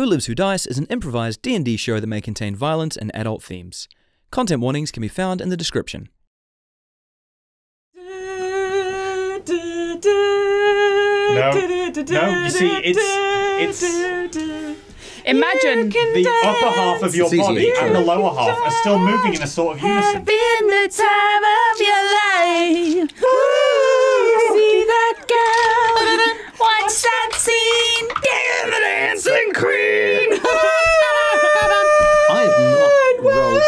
Who Lives Who Dice is an improvised D&D show that may contain violence and adult themes. Content warnings can be found in the description. No, no. You see, it's it's Imagine the upper half of your It's body to and the lower half are still moving in a sort of unison. been the time of your life. See that girl? Watch that scene. Damn the dancing queen. I have not rolled.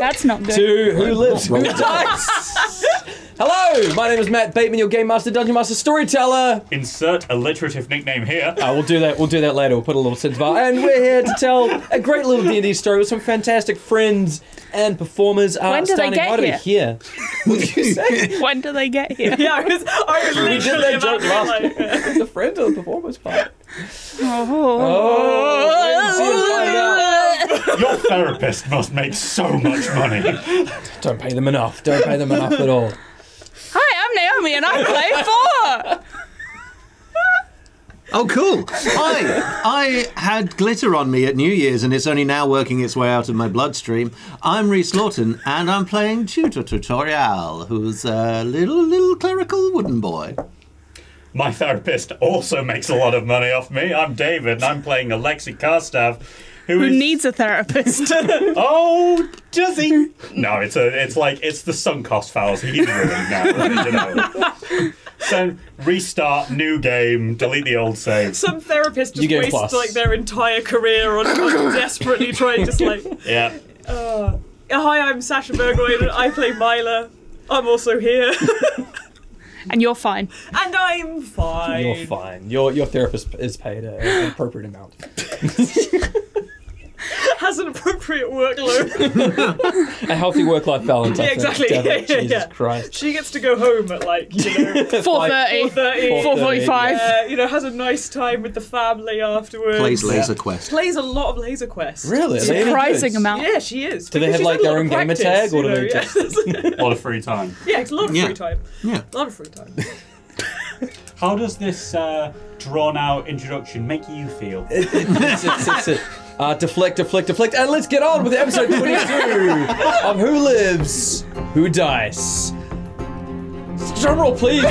That's not good. To Who Lives Who Dice! Hello, my name is Matt Bateman, your Game Master, Dungeon Master, Storyteller. Insert alliterative nickname here. Uh, we'll do that. We'll do that later. We'll put a little sense bar, and we're here to tell a great little D and D story with some fantastic friends and performers. Uh, When do they starting get right over here. What did you say? When do they get here? Yeah, I was, I was we did literally that about joke to last. be like, the friends or the performers part. Oh. Oh, wait and see and find out. Your therapist must make so much money. Don't pay them enough. Don't pay them enough at all. Hi, I'm Naomi, and I play four. Oh, cool. I I had glitter on me at New Year's, and it's only now working its way out of my bloodstream. I'm Rhys Lawton, and I'm playing Tutor Tutori'al, who's a little little clerical wooden boy. My therapist also makes a lot of money off me. I'm David, and I'm playing Alexei Karstav, who Who is needs a therapist? Oh, does he? No, it's a, it's like it's the sunk cost files. He's ruined now. You know. So restart, new game, delete the old save. some therapist You just get wastes plus. like their entire career on, on desperately trying to like. Yeah. Uh, hi, I'm Sasha Burgoyne, and I play Myla. I'm also here, and you're fine. and I'm fine. You're fine. Your your therapist is paid an appropriate amount. Has an appropriate workload. A healthy work-life balance. Yeah, exactly. Yeah, yeah, Jesus yeah. Christ. she gets to go home at like you know Four thirty. 4:30. Four forty-five. Uh, you know, has a nice time with the family afterwards. Plays Laser Quest. Plays a lot of Laser Quest. Really? Are Surprising amount. Yeah, she is. Do they have, like, their own of gamer tag, or you do they just yeah. A lot of free time. yeah, it's a lot of Yeah. free time. Yeah. A lot of free time. How does this uh, drawn-out introduction make you feel? It's, it's, it's, it's, uh, deflect, deflect, deflect, and let's get on with episode 22 of Who Lives, Who Dice. Drum roll, please.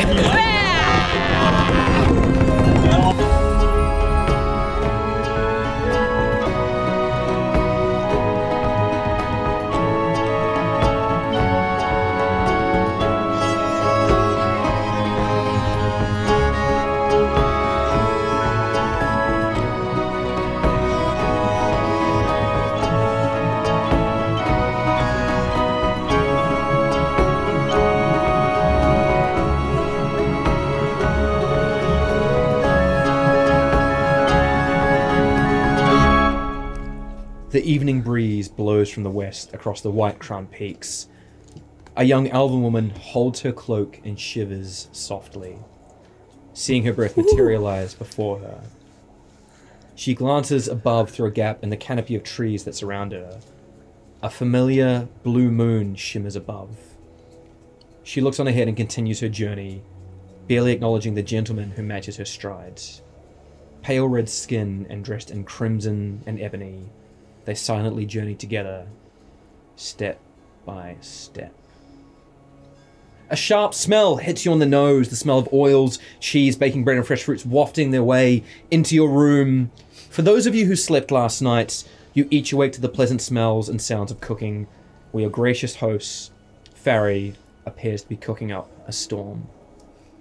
The evening breeze blows from the west across the white crowned peaks. A young elven woman holds her cloak and shivers softly, seeing her breath materialize before her. She glances above through a gap in the canopy of trees that surround her. A familiar blue moon shimmers above. She looks on ahead and continues her journey, barely acknowledging the gentleman who matches her strides. Pale red skin and dressed in crimson and ebony, they silently journey together, step by step. A sharp smell hits you on the nose the smell of oils, cheese, baking bread, and fresh fruits wafting their way into your room. For those of you who slept last night, you each awake to the pleasant smells and sounds of cooking, where your gracious host, Farry, appears to be cooking up a storm.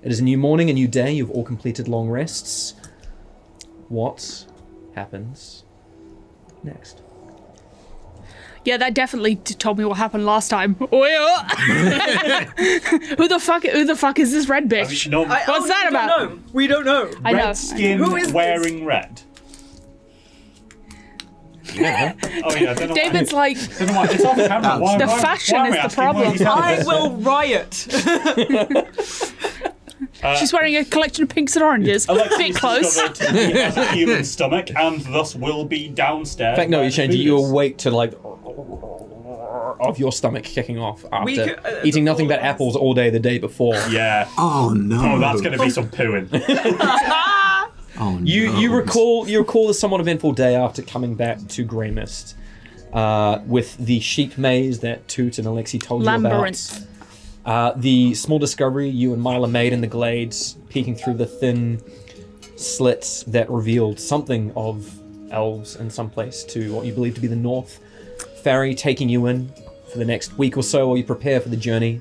It is a new morning, a new day, you've all completed long rests. What happens next? Yeah, that definitely t- told me what happened last time. Oh. who the fuck? Who the fuck is this red bitch? No, I, What's oh, that we about? Don't know. We don't know. I know. red skin Who is this? wearing red. Yeah. Oh yeah, I why- David's like, I don't know why- It's off camera. Why, The fashion is the problem. I will riot. she's wearing a collection of pinks and oranges. Alexei Bit close. discovered to has a human stomach and thus will be downstairs. In fact, no, you the change it. You is. awake to like of your stomach kicking off after could- uh, eating nothing but all of us. apples all day the day before. Yeah. Oh no! Oh, that's going to be some pooing. Oh, You no. you you recall you recall the somewhat eventful day after coming back to Greymhist, uh, with the sheep maze that Toot and Alexei told you about. Uh, the small discovery you and Myla made in the glades, peeking through the thin slits that revealed something of elves in some place to what you believe to be the north. Farry taking you in for the next week or so while you prepare for the journey.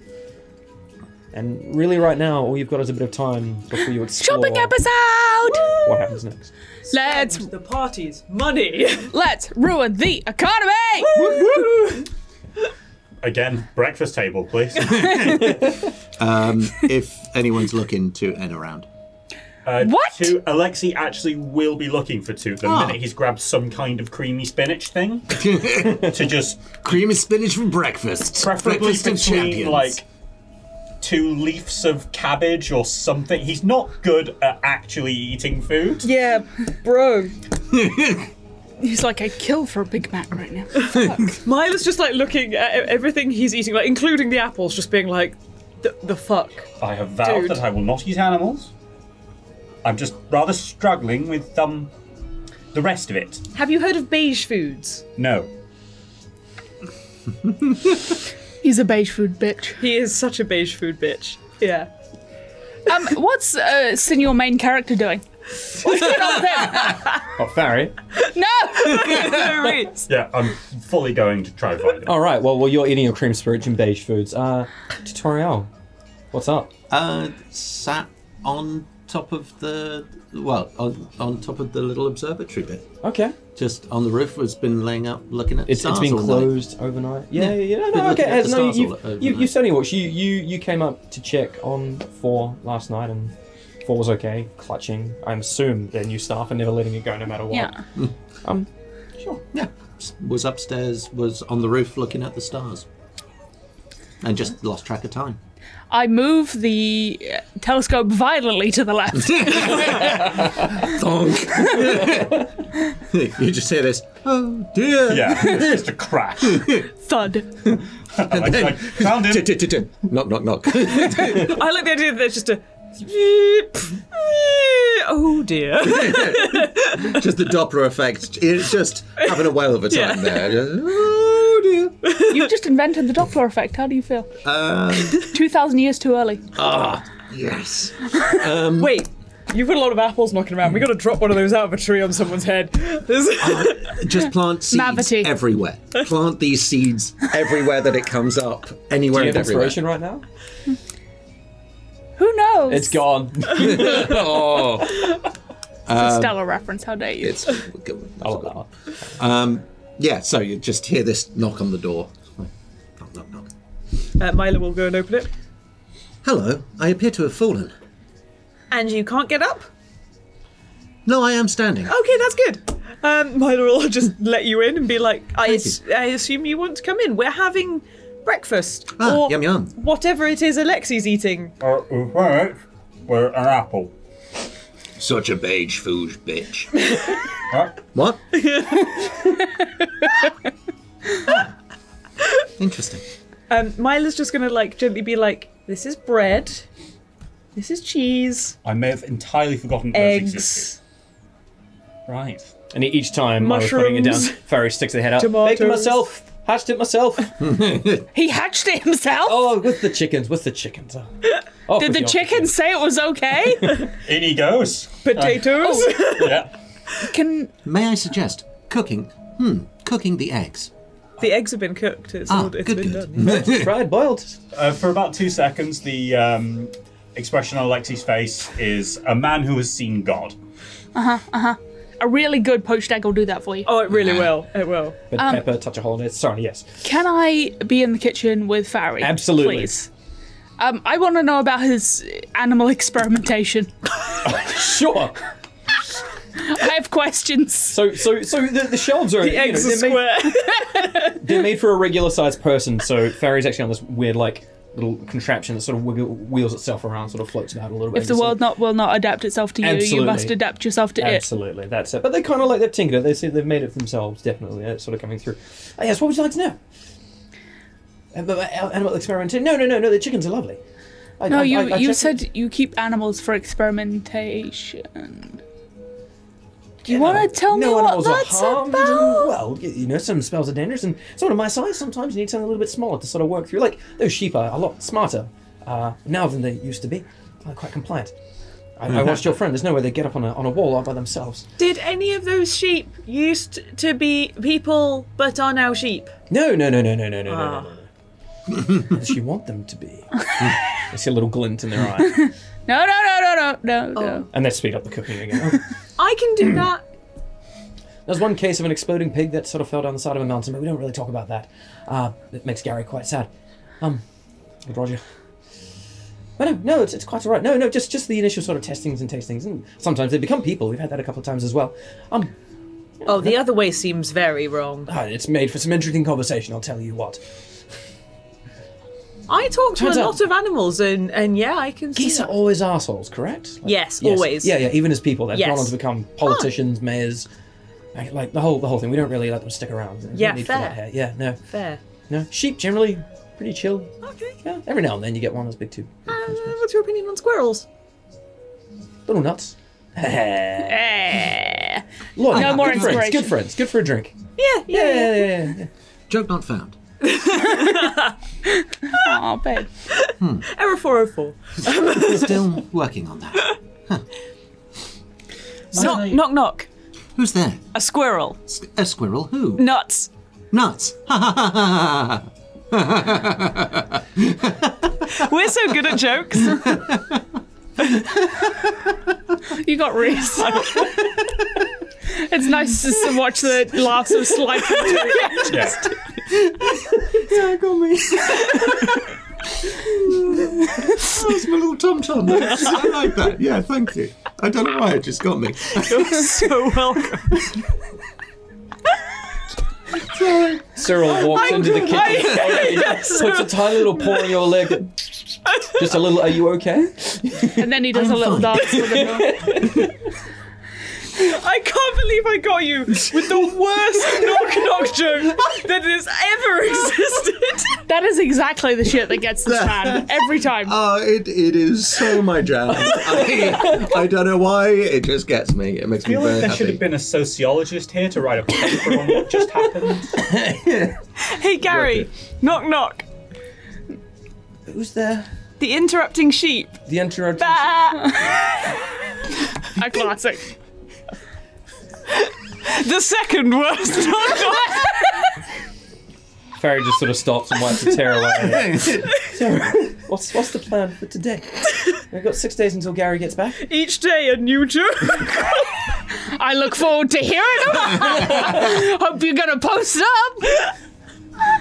And really, right now, all you've got is a bit of time before you explore Shopping episode! what happens next. Let's Spend The parties, money. let's ruin the economy! Again, breakfast table, please. Um, if anyone's looking to N around. Uh, What? Toot, Alexei actually will be looking for two the Ah. minute he's grabbed some kind of creamy spinach thing to just Creamy spinach for breakfast. preferably breakfast of between champions. like two leaves of cabbage or something. He's not good at actually eating food. yeah, bro. He's like, I kill for a Big Mac right now. Myla's just like looking at everything he's eating, like including the apples, just being like, the, the fuck. I have vowed Dude. that I will not eat animals. I'm just rather struggling with um the rest of it. Have you heard of beige foods? No. He's a beige food bitch. He is such a beige food bitch. Yeah. Um, what's uh, Senior main character doing? What's going on with him? Oh, Farry. No! Yeah, I'm fully going to try to find it. All right. Well, well, you're eating your cream spinach and beige foods. Uh, tutorial. What's up? uh, sat on top of the well, on, on top of the little observatory bit. Okay. Just on the roof has been laying up looking at It's, stars it's been all night. closed overnight. Yeah, yeah, yeah. No, Been no, looking okay. at the no, stars you, all you, overnight. you certainly watched. You, you, you came up to check on four last night, and four was okay. Clutching, I assume their new staff and never letting it go, no matter what. Yeah. Um. Sure. Yeah, was upstairs, was on the roof looking at the stars, and just lost track of time. I move the uh, telescope violently to the left. you just hear this. Oh dear. Yeah, it's just a crash. Thud. like, like, found him. knock, knock, knock. I like the idea that there's just a. Oh dear. just the Doppler effect. It's just having a whale of a time Yeah. there. Just, oh dear. You've just invented the Doppler effect. How do you feel? Um, 2,000 years too early. Ah, yes. Wait, you've got a lot of apples knocking around. We've got to drop one of those out of a tree on someone's head. This- Just plant seeds Mavity. everywhere. Plant these seeds everywhere that it comes up. Anywhere Do you and have everywhere. inspiration right now? Who knows? It's gone. oh, It's a Stella reference. How dare you? it's. I'll allow it. Um, yeah, so you just hear this knock on the door. Knock, knock, knock. uh, Myla will go and open it. Hello, I appear to have fallen. And you can't get up? No, I am standing. Okay, that's good. Um, Myla will just let you in and be like, I, Thank I assume you want to come in. We're having breakfast. Ah, or yum yum. whatever it is Alexei's eating. Uh, right, we're an apple. Such a beige food bitch. Huh? what? Interesting. Um, Myla's just gonna like gently be like, this is bread. This is cheese. I may have entirely forgotten those. Eggs. Right. And each time I was putting it down, Mushrooms. Farry sticks the head out. Baked it Tomatoes. myself. Hatched it myself. he hatched it himself. oh, with the chickens. With the chickens. Oh. Did with the chickens say it was okay? In he goes. Potatoes. Yeah. Can May I suggest cooking? Hmm, cooking the eggs. the eggs have been cooked. It's, Ah, all, it's good, been good. done. Fried, boiled. Uh, for about two seconds, the um, expression on Alexei's face is a man who has seen God. A really good poached egg will do that for you? Oh, it really will. It will. But Um, pepper, touch a hole in it. Sorry, yes. Can I be in the kitchen with Farry? Absolutely. Please. Um, I want to know about his animal experimentation. Sure. I have questions. So, so, so the, the shelves are The you know, eggs are they're made- square. they're made for a regular sized person, so Farry's actually on this weird like little contraption that sort of wiggle, wheels itself around, sort of floats about a little bit. If the world not will not adapt itself to you, you must adapt yourself to it. Absolutely, that's it. But they kind of like they've tinkered it. They see they've made it themselves. Definitely, it's sort of coming through. Oh, yes, what would you like to know? Animal experimentation? No, no, no, no. The chickens are lovely. I, No, I- you I- you said you keep animals for experimentation. Do you want to tell me what animals that's harmed. And, about? well, you know, some spells are dangerous, and someone of my size, sometimes you need something a little bit smaller to sort of work through. Like, those sheep are a lot smarter uh, now than they used to be. They're quite compliant. I, I watched your friend. There's no way they get up on a, on a wall all by themselves. Did any of those sheep used to be people but are now sheep? No, no, no, no, no, no, no, Ah. no, no, no. Does she want them to be? I see a little glint in their eye. No, no, no, no, no, no, Oh. no. And they speed up the cooking again. I can do that. There's one case of an exploding pig that sort of fell down the side of a mountain, but we don't really talk about that. Uh, it makes Gary quite sad. Um, good Roger. But no, no, it's, it's quite all right. No, no, just just the initial sort of testings and tastings, and sometimes they become people. We've had that a couple of times as well. Um, Oh, the other way seems very wrong. ah, it's made for some interesting conversation. I'll tell you what. I talk to Turns a out- lot of animals, and and yeah, I can see Geese are that. always assholes, correct? Like- Yes, always. Yeah, yeah. Even as people, they've Yes. gone on to become politicians, mayors, like, like the whole the whole thing. We don't really let them stick around. There's no Yeah, need for fair. that here. Yeah, no, fair. no. Sheep generally pretty chill. Okay. Yeah, every now and then you get one that's big too. Uh, what's your opinion on squirrels? Little nuts. Eh. Look, No more good friends, inspiration. good friends, good for a drink. Yeah, Yeah, yeah, yeah, yeah, yeah. Joke not found. Aw, babe. Hmm. Error 404. Still working on that. Knock, knock, knock. Who's there? A squirrel. S- A squirrel? Who? Nuts. Nuts. Ha ha ha ha ha. We're so good at jokes. You got Rhys. it's nice just to watch the laughs of slight. Yeah. Yeah, got me. That's my little tom tom. I like that. Yeah, thank you. I don't know why it just got me. You're so welcome. Cyril walks into the kitchen, puts a tiny little paw on your leg. Just a little. Are you okay? And then he does I'm a little fine. dance with the I can't believe I got you with the worst knock knock joke that has ever existed. That is exactly the shit that gets the fan every time. Oh, it, it is so my jam. I, I don't know why, it just gets me. It makes I me feel like there happy. should have been a sociologist here to write a paper on what just happened. Hey Gary, knock knock. Who's there? The interrupting sheep. The interruption. Ah, A classic. The second worst knock knock. Fairy just sort of stops and wipes a tear away. So, what's what's the plan for today? We've got six days until Gary gets back. Each day a new joke. I look forward to hearing them. Hope you're gonna post up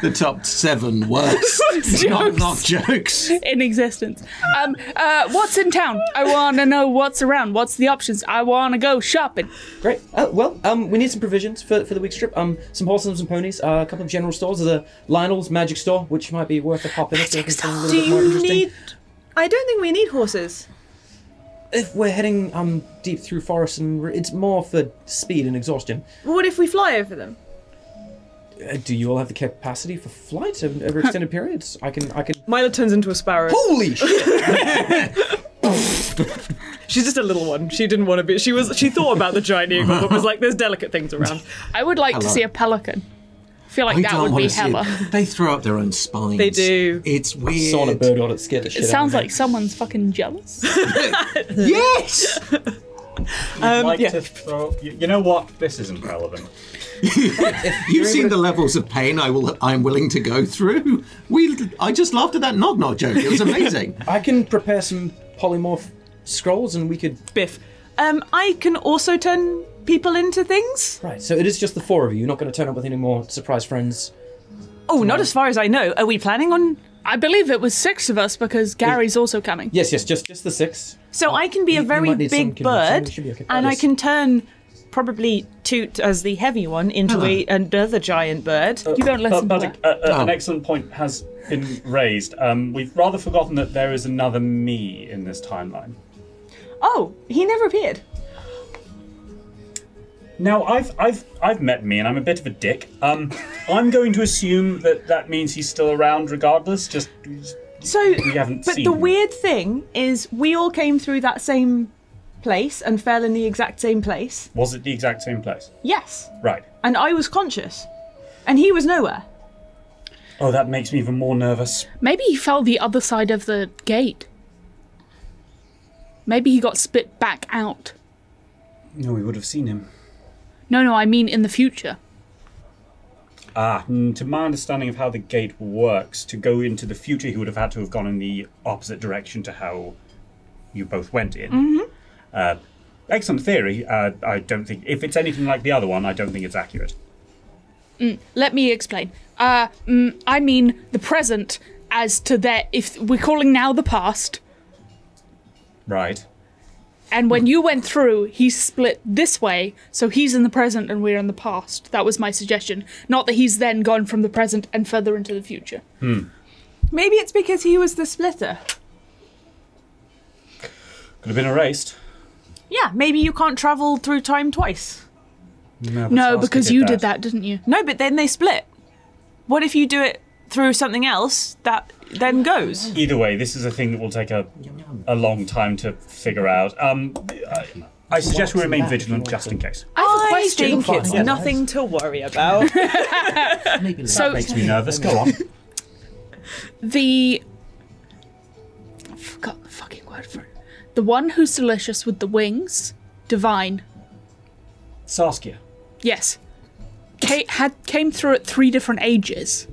the top seven worst knock knock jokes. in existence. Um, uh, what's in town? I want to know what's around. What's the options? I want to go shopping. Great. Uh, well, um, we need some provisions for, for the week's trip. Um, some horses and some ponies. Uh, a couple of general stores. There's a Lionel's Magic Store, which might be worth a pop in if you're looking for something a Do bit more you interesting. need? I don't think we need horses. If we're heading um deep through forest and r- it's more for speed and exhaustion. What if we fly over them? Uh, do you all have the capacity for flight over, over extended periods? I can. I can. Myla turns into a sparrow. Holy shit! She's just a little one. She didn't want to be. She was. She thought about the giant eagle, but was like, "There's delicate things around." I would like to Hello. see a pelican. I feel like I that don't would be to see hella. They throw up their own spines. They do. It's weird. Saw a bird on it, scared the shit It out sounds me. like someone's fucking jealous. Yes. I'd like yeah. to throw. You, you know what? This isn't relevant. You've seen the levels of pain I will. I'm willing to go through. We. I just laughed at that knock knock joke. It was amazing. I can prepare some polymorph scrolls, and we could. Biff. Um, I can also turn people into things. Right. So it is just the four of you. You're not going to turn up with any more surprise friends. Oh, not as far as I know. Are we planning on? I believe it was six of us because Gary's also coming. Yes, yes, just just the six. So I can be You- a very might need some big bird, be okay. and I can turn probably Toot as the heavy one into Hello. a, another giant bird. You don't listen but, to but that. uh, uh, Oh. an excellent point has been raised. Um, we've rather forgotten that there is another me in this timeline. Oh, he never appeared. Now I've I've I've met me and I'm a bit of a dick. Um, I'm going to assume that that means he's still around regardless. Just So, We haven't but seen the him. weird thing is, we all came through that same place and fell in the exact same place. Was it the exact same place? Yes. Right. And I was conscious. And he was nowhere. Oh, that makes me even more nervous. Maybe he fell the other side of the gate. Maybe he got spit back out. No, we would have seen him. No, no, I mean in the future. Ah, mm, to my understanding of how the gate works, to go into the future, he would have had to have gone in the opposite direction to how you both went in. Mm-hmm. Uh, excellent theory. Uh, I don't think, if it's anything like the other one, I don't think it's accurate. Let me explain. Uh, mm, I mean the present as to that. If we're calling now the past, Right. and when you went through, he split this way, so he's in the present and we're in the past. That was my suggestion. Not that he's then gone from the present and further into the future. Maybe it's because he was the splitter. Could have been erased. Yeah, maybe you can't travel through time twice. No, No, because you did that, didn't you? No, but then they split. What if you do it through something else that then goes? Either way, this is a thing that will take a, a long time to figure out. Um, I, I suggest we remain vigilant just in case. I have a I question. think it's nothing to worry about. So Makes me nervous. Go on. the I forgot the fucking word for it. The one who's delicious with the wings, divine. Saskia. Yes. Kate had came through at three different ages.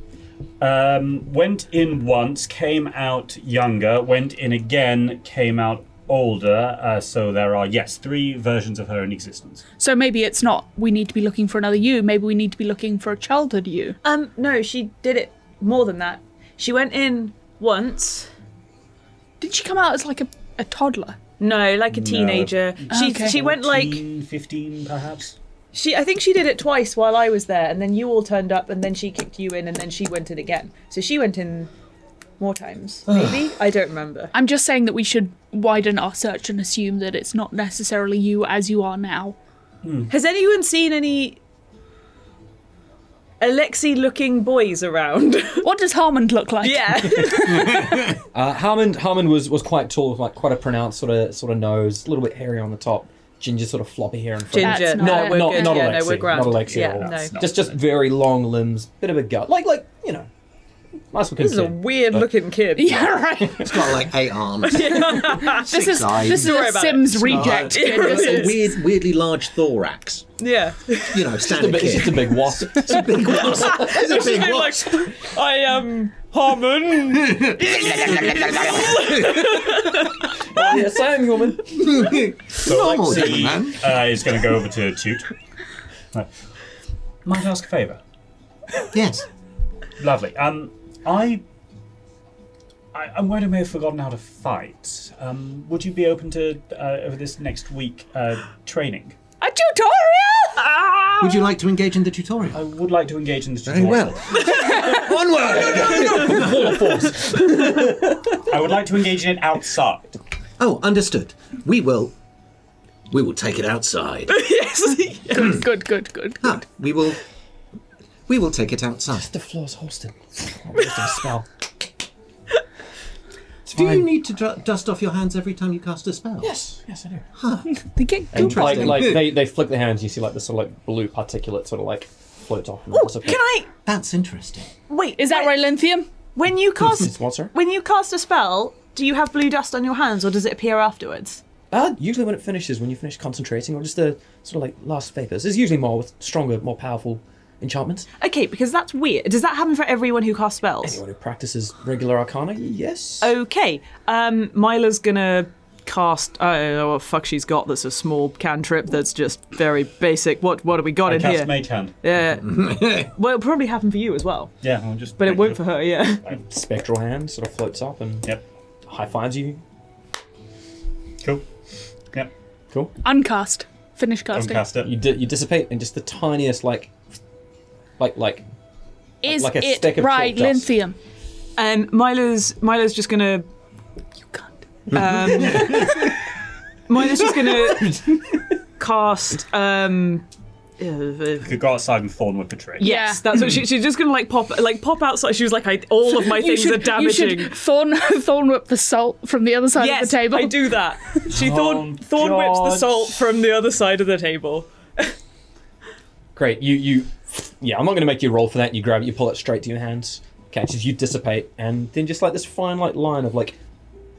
Um, went in once, came out younger, went in again, came out older. Uh, so there are, yes, three versions of her in existence. So maybe it's not we need to be looking for another you, maybe we need to be looking for a childhood you. um, no, she did it more than that. She went in once. Did she come out as like a, a toddler? No, like a teenager. Ah, she Okay. she went like 14, 15 perhaps? she. I think she did it twice while I was there, and then you all turned up, and then she kicked you in, and then she went in again. So she went in more times, maybe. I don't remember. I'm just saying that we should widen our search and assume that it's not necessarily you as you are now. Hmm. Has anyone seen any Alexei-looking boys around? What does Harmond look like? yeah. Uh, Harmon Harmon was was quite tall, with like quite a pronounced sort of sort of nose, a little bit hairy on the top, ginger sort of floppy hair in front. Ginger. That's no, not- we're not good. not yeah, Alexei, no, we're grand. not Alexei yeah, at all. no. Just just very long limbs, bit of a gut, like like you know, nice looking This is a kid. weird-looking kid. Yeah, right. It's got like eight arms. This is eyes. this is a Sims it. reject. Yeah, kid. This it is- Weird, weirdly large thorax. Yeah. You know, It's, a standard bit, it's just a big wasp. It's a big wasp. It's a big wasp. I am Harmon. yeah, same human. So Normal, Lexi man. uh, is going to go over to Toot. Right. Might I ask a favour? Yes. Lovely. Um, I, I, I'm worried I may have forgotten how to fight. Um, would you be open to uh, over this next week uh, training? a tutorial. Ah! Would you like to engage in the tutorial? I would like to engage in this. Very well. Onward! I would like to engage in it outside. Oh, understood. We will. We will take it outside. Yes. Good, good, good, good. Ah, we will. We will take it outside. Just The floor's hosted. Oh, just a spell. Do you need to dr- dust off your hands every time you cast a spell? Yes, yes, I do. They get And good. like, Interesting. like they, they flick their hands, you see like this sort of like blue particulate sort of like float off. And Oh, disappears. can I That's interesting. wait? Is that right, Linthium? When you cast what, sir? when you cast a spell, do you have blue dust on your hands, or does it appear afterwards? Uh, usually when it finishes, when you finish concentrating, or just the sort of like last vapors. There's usually more with stronger, more powerful enchantments. Okay, because that's weird. Does that happen for everyone who casts spells? Anyone who practices regular arcana, yes. Okay. Um, Myla's gonna cast. I don't know what fuck she's got. That's a small cantrip. That's just very basic. What what have we got I in cast here? Mage Hand. Yeah. well, it'll probably happen for you as well, Yeah, I'll just. but it won't for her. Yeah. Spectral hand sort of floats up and Yep. high fives you. Cool. Yep. Cool. Uncast. Finish casting. cast it. You di- you dissipate and just the tiniest like, like like Is like a it speck of right, chalk dust. Linthium? Um, Myla's Myla's just gonna. You can't. Um, Myla's just gonna cast um, You could go outside and thorn whip a tree. Yes, that's what she, she's just gonna like pop like pop outside. She was like, I, all of my things should- are damaging. You should thorn, thorn whip the salt from the other side yes, of the table. I do that. She thorn Oh, thorn whips the salt from the other side of the table. Great. You you yeah, I'm not gonna make you roll for that. You grab it, you pull it straight to your hands, catches, you dissipate, and then just like this fine like line of like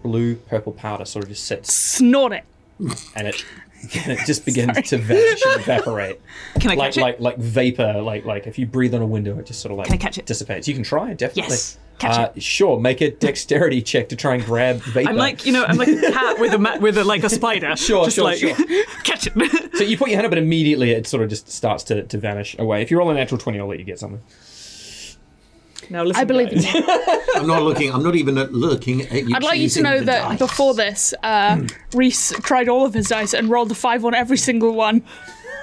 blue purple powder sort of just sits Snort it. and it it just begins to vanish and evaporate. Can I Like catch it? like like vapor, like like if you breathe on a window, it just sort of like Can I catch it? dissipates. You can try, definitely. Yes, catch uh, Sure, make a dexterity check to try and grab vapor. I'm like you know I'm like a cat with a ma- with a like a spider. Sure, just sure, like sure. catch it. So you put your hand up and immediately it sort of just starts to, to vanish away. If you roll a natural 20, I'll let you get something. Now listen, I believe in guys. you. I'm not looking. I'm not even looking at you. I'd like you to know that dice. before this, uh, Rhys tried all of his dice and rolled a five on every single one.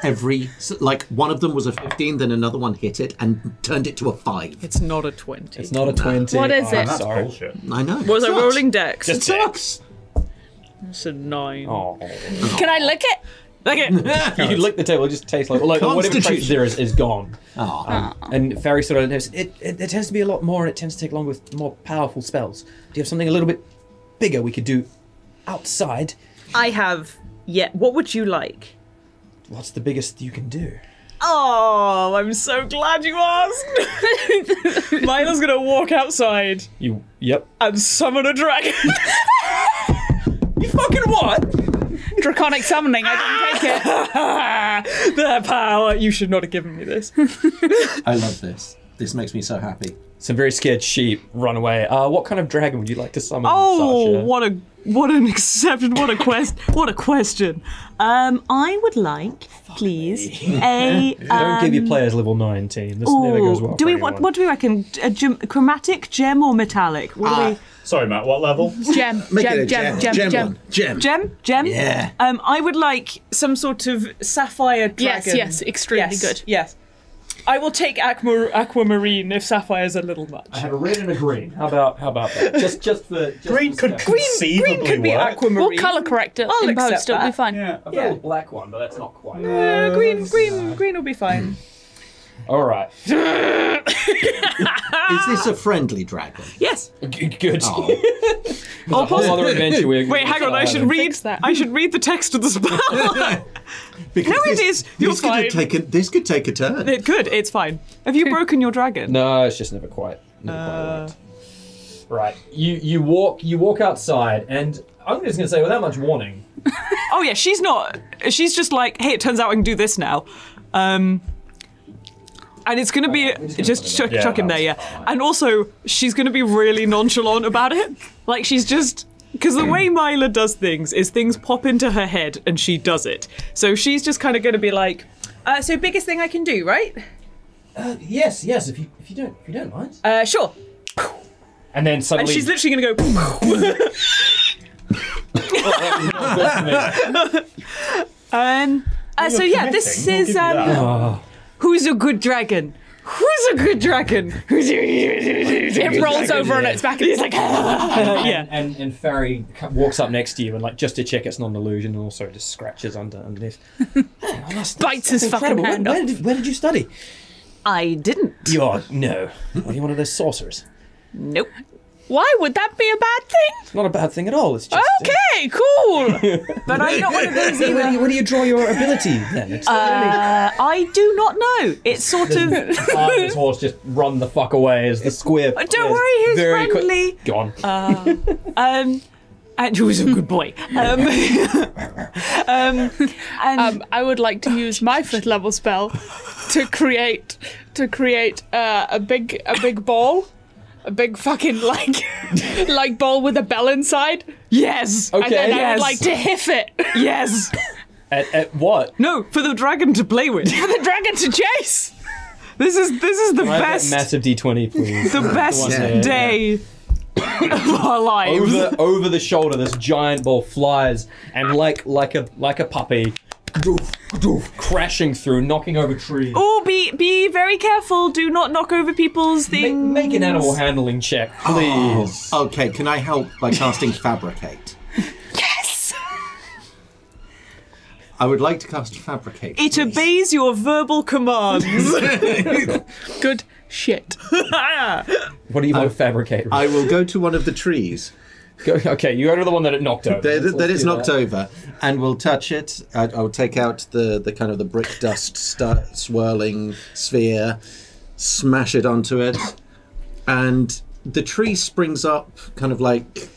every like one of them was a 15, then another one hit it and turned it to a five. It's not a twenty. It's not a 20. What is I'm it? That's Sorry. bullshit. I know. Was I rolling dex? Just Sucks. It's a nine. Oh. Can I lick it? Like it. you lick the table, it just tastes like, like whatever trace there is, is gone. Oh. Um, and Farry sort of knows it, it, it tends to be a lot more and it tends to take longer with more powerful spells. Do you have something a little bit bigger we could do outside? I have. Yeah. What would you like? What's the biggest you can do? Oh, I'm so glad you asked. Milo's gonna walk outside You, yep. and summon a dragon. You fucking what? Draconic summoning. I didn't take it. the power. You should not have given me this. I love this. This makes me so happy. Some very scared sheep run away. Uh, what kind of dragon would you like to summon? Oh, Sasha? what a what an exception! What a quest! what a question! Um, I would like, please, a. Don't give your um, players level 19. This never goes well. do we what? What do we reckon? A gem, chromatic, gem, or metallic? What do we? Sorry, Matt. What level? Gem, Make gem, gem, gem, gem, gem. Gem. Gem, gem. Yeah. Um, I would like some sort of sapphire dragon. Yes, yes, extremely Yes, good. Yes. I will take aqua, aquamarine if sapphire's a little much. I have a red and a green. How about how about that? Just just for just Green for could stuff. conceivably Green could be work. aquamarine. We'll colour correct it I'll in post. accept It'll be fine. Yeah. I've got Yeah. a little black one, but that's not quite. Uh, green, green, green will be fine. All right. Is this a friendly dragon? Yes. G- Good. Oh. There's a whole other adventure. We're, Wait, hang on. I should read. That. I should read the text of the spell. Because No, it this, is. You're This could, have fine. taken, this could take a turn. it could. It's fine. Have you broken your dragon? No, it's just never quite. Never Uh. quite worked. Right. You you walk you walk outside, and I'm just gonna say without much warning. Oh yeah, she's not. She's just like, hey, it turns out I can do this now. Um, and it's gonna be just gonna just chuck, there. chuck him there, Yeah, yeah. And also, she's gonna be really nonchalant about it. Like she's just because the way Myla does things is things pop into her head and she does it. So she's just kind of gonna be like, uh, so biggest thing I can do, right? Uh, yes, yes. If you if you don't if you don't mind. Uh, sure. And then suddenly, And she's literally gonna go. um. Uh, so yeah, this is um. that. Who's a good dragon? Who's a good dragon? Who's a It rolls over on its back and it's like, yeah. and and Farry walks up next to you and like just to check it's not an illusion, and also just scratches under underneath. On, that's- Bites that's his fucking hand where. Where did, where did you study? I didn't. You are no. Are you one of those sorcerers? Nope. Why would that be a bad thing? It's not a bad thing at all. It's just Okay, cool. But I'm not one of those Where, do either. you, where do you draw your ability then? It's Uh, I do not know. It's sort of. uh, this horse just run the fuck away as the square. Don't clears worry, he's very quick- friendly. Gone. Um, and who's a good boy. Um, um, and um, I would like to use my fifth level spell to create to create uh, a big a big ball, a big fucking like like ball with a bell inside, yes. Okay. and then I would like to hiff it Yes. at, at what? No, for the dragon to play with. for the dragon to chase. This is this is the Can I have that best massive D20, please. the best one there, day of our lives. over over the shoulder, this giant ball flies and like like a like a puppy, doof, doof, crashing through, knocking over trees. Oh, be be very careful. Do not knock over people's Make, things. make an animal handling check, oh. please. Okay, can I help by casting Fabricate? Yes. I would like to cast fabricate. It please. obeys your verbal commands. Good shit. What do you want to fabricate? I will go to one of the trees Go, okay, you go to the one that it knocked over. that, Let's- that let's is do knocked that. over, and we'll touch it. I, I'll take out the, the kind of the brick dust stu- swirling sphere, smash it onto it, and the tree springs up, kind of like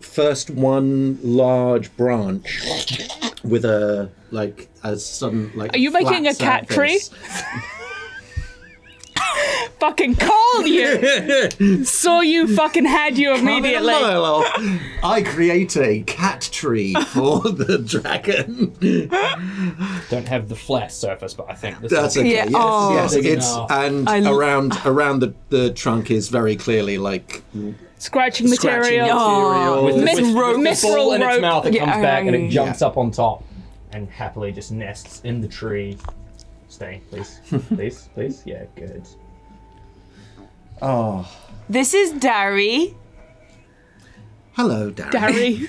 first one large branch with a like a sudden like. Are you making a cat tree? surface. fucking called you. Saw you fucking had you immediately. Well, I create a cat tree for the dragon. Don't have the flat surface, but I think this That's is okay. Yeah, Yes, oh. yes. It's enough. and I l- around around the, the trunk is very clearly like Scratching Scratching material. material. with, Mis- with, with the ball in its mouth, it Yeah, comes back and it jumps up on top and happily just nests in the tree. Stay, please, please, please. Yeah, good. oh this is Dari. hello, Darren. Darry.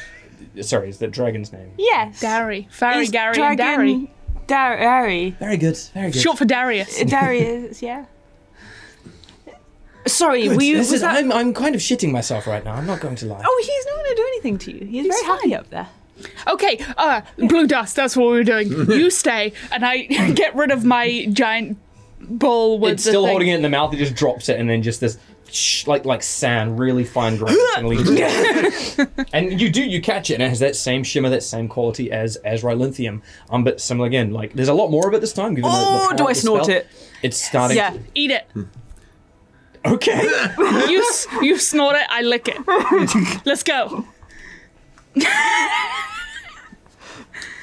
Sorry, is that dragon's name? Yes. Darry. Farry, It's Gary, and Darry. Dar- Dari. Very good, very good. Short for Darius. Uh, Darius, yeah. Sorry, Good. were you, This was is, that- I'm, I'm kind of shitting myself right now. I'm not going to lie. Oh, he's not going to do anything to you. He's, very happy up there. Okay, uh, blue dust, that's what we were doing. you stay, and I get rid of my giant ball with it's the still thing. holding it in the mouth. It just drops it, and then just this, sh- like like sand, really fine grain. and you do you catch it, and it has that same shimmer, that same quality as as Rylinthium. Um, but similar again. Like there's a lot more of it this time. Given the- the Oh, do I snort spell. it? It's starting. Yeah. To, Eat it. okay. You, you snort it, I lick it. Let's go.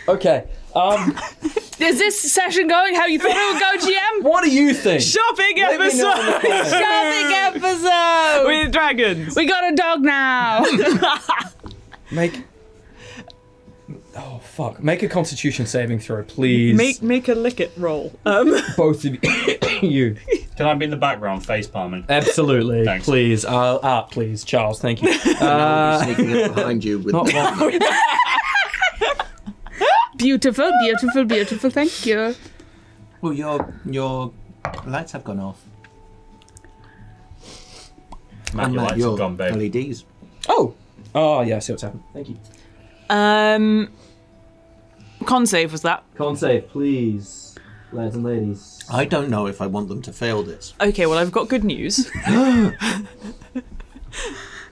okay. Um, Is this session going how you thought it would go, GM? what do you think? Shopping Let me know in the episode! comments. Shopping episode! With dragons. We got a dog now. Make. Oh fuck! Make a Constitution saving throw, please. Make make a lick it roll. Um, both of you. Can I be in the background face palming? Absolutely, Thanks. please. Uh, ah, please, Charles. Thank you. I'll Uh, be sneaking up behind you with not one. beautiful, beautiful, beautiful. Thank you. Well, your your lights have gone off. Man, your Unlike lights your have gone, babe. LEDs. Oh, oh yeah. I see what's happened. Thank you. um, con save was that? Con save, please, lads and ladies. I don't know if I want them to fail this. Okay, well I've got good news.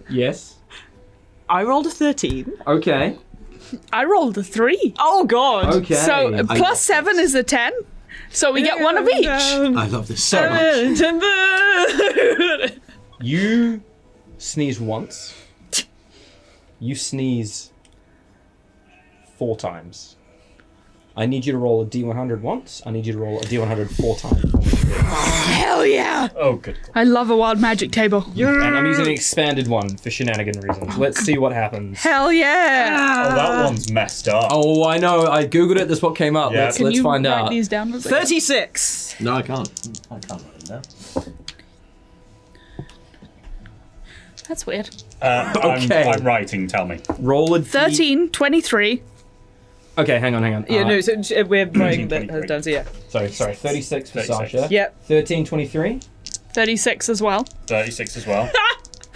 Yes. I rolled a thirteen. Okay. I rolled a three. Oh God! Okay. So I- plus seven is a ten. So we get one of each. I love this so much. you sneeze once. You sneeze four times. I need you to roll a D100 once. I need you to roll a D100 four times. Hell yeah! Oh, good. I love a wild magic table. And I'm using an expanded one for shenanigan reasons. Let's see what happens. Hell yeah! Oh, that one's messed up. Oh, I know. I googled it. That's what came up. Yeah. Let's Can let's you find write out. these down? real quick? Thirty-six. No, I can't. I can't write them down. That's weird. Uh, Okay. I'm, I'm writing, tell me. Roll a D- 13, 23. Okay, hang on, hang on. Yeah, Uh, no, so uh, we're writing that 23. has done. So yeah. Sorry, sorry. 36 for 36. Sasha. Yep. 13, 23. 36 as well. 36 as well.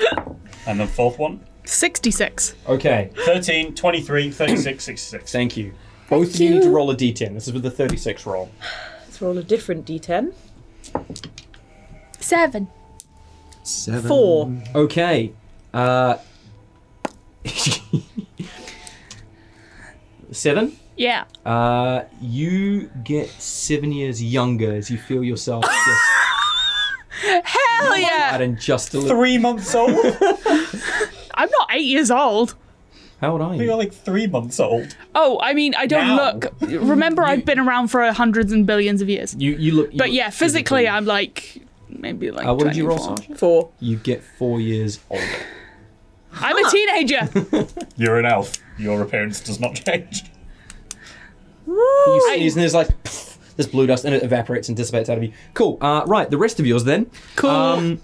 and the fourth one? 66. Okay, 13, 23, 36, 66. thank you. Both of you need to roll a d10. This is with the 36 roll. Let's roll a different d10. Seven. Seven. Four. Okay. Uh. Seven. Yeah. Uh, you get seven years younger as you feel yourself just Hell yeah! adding just a little. Three months old? I'm not eight years old. How old are you? You're like three months old. Oh, I mean, I don't Now. look. Remember, I've been around for hundreds and billions of years. You you look. You But look yeah, physically, I'm like maybe like. Uh, what did you roll, 24. Sasha? Four. You get four years older. I'm a teenager. You're an elf. Your appearance does not change. You I- sneeze and there's like pff, this blue dust and it evaporates and dissipates out of you. Cool. Uh, right, the rest of yours then. Cool. Um,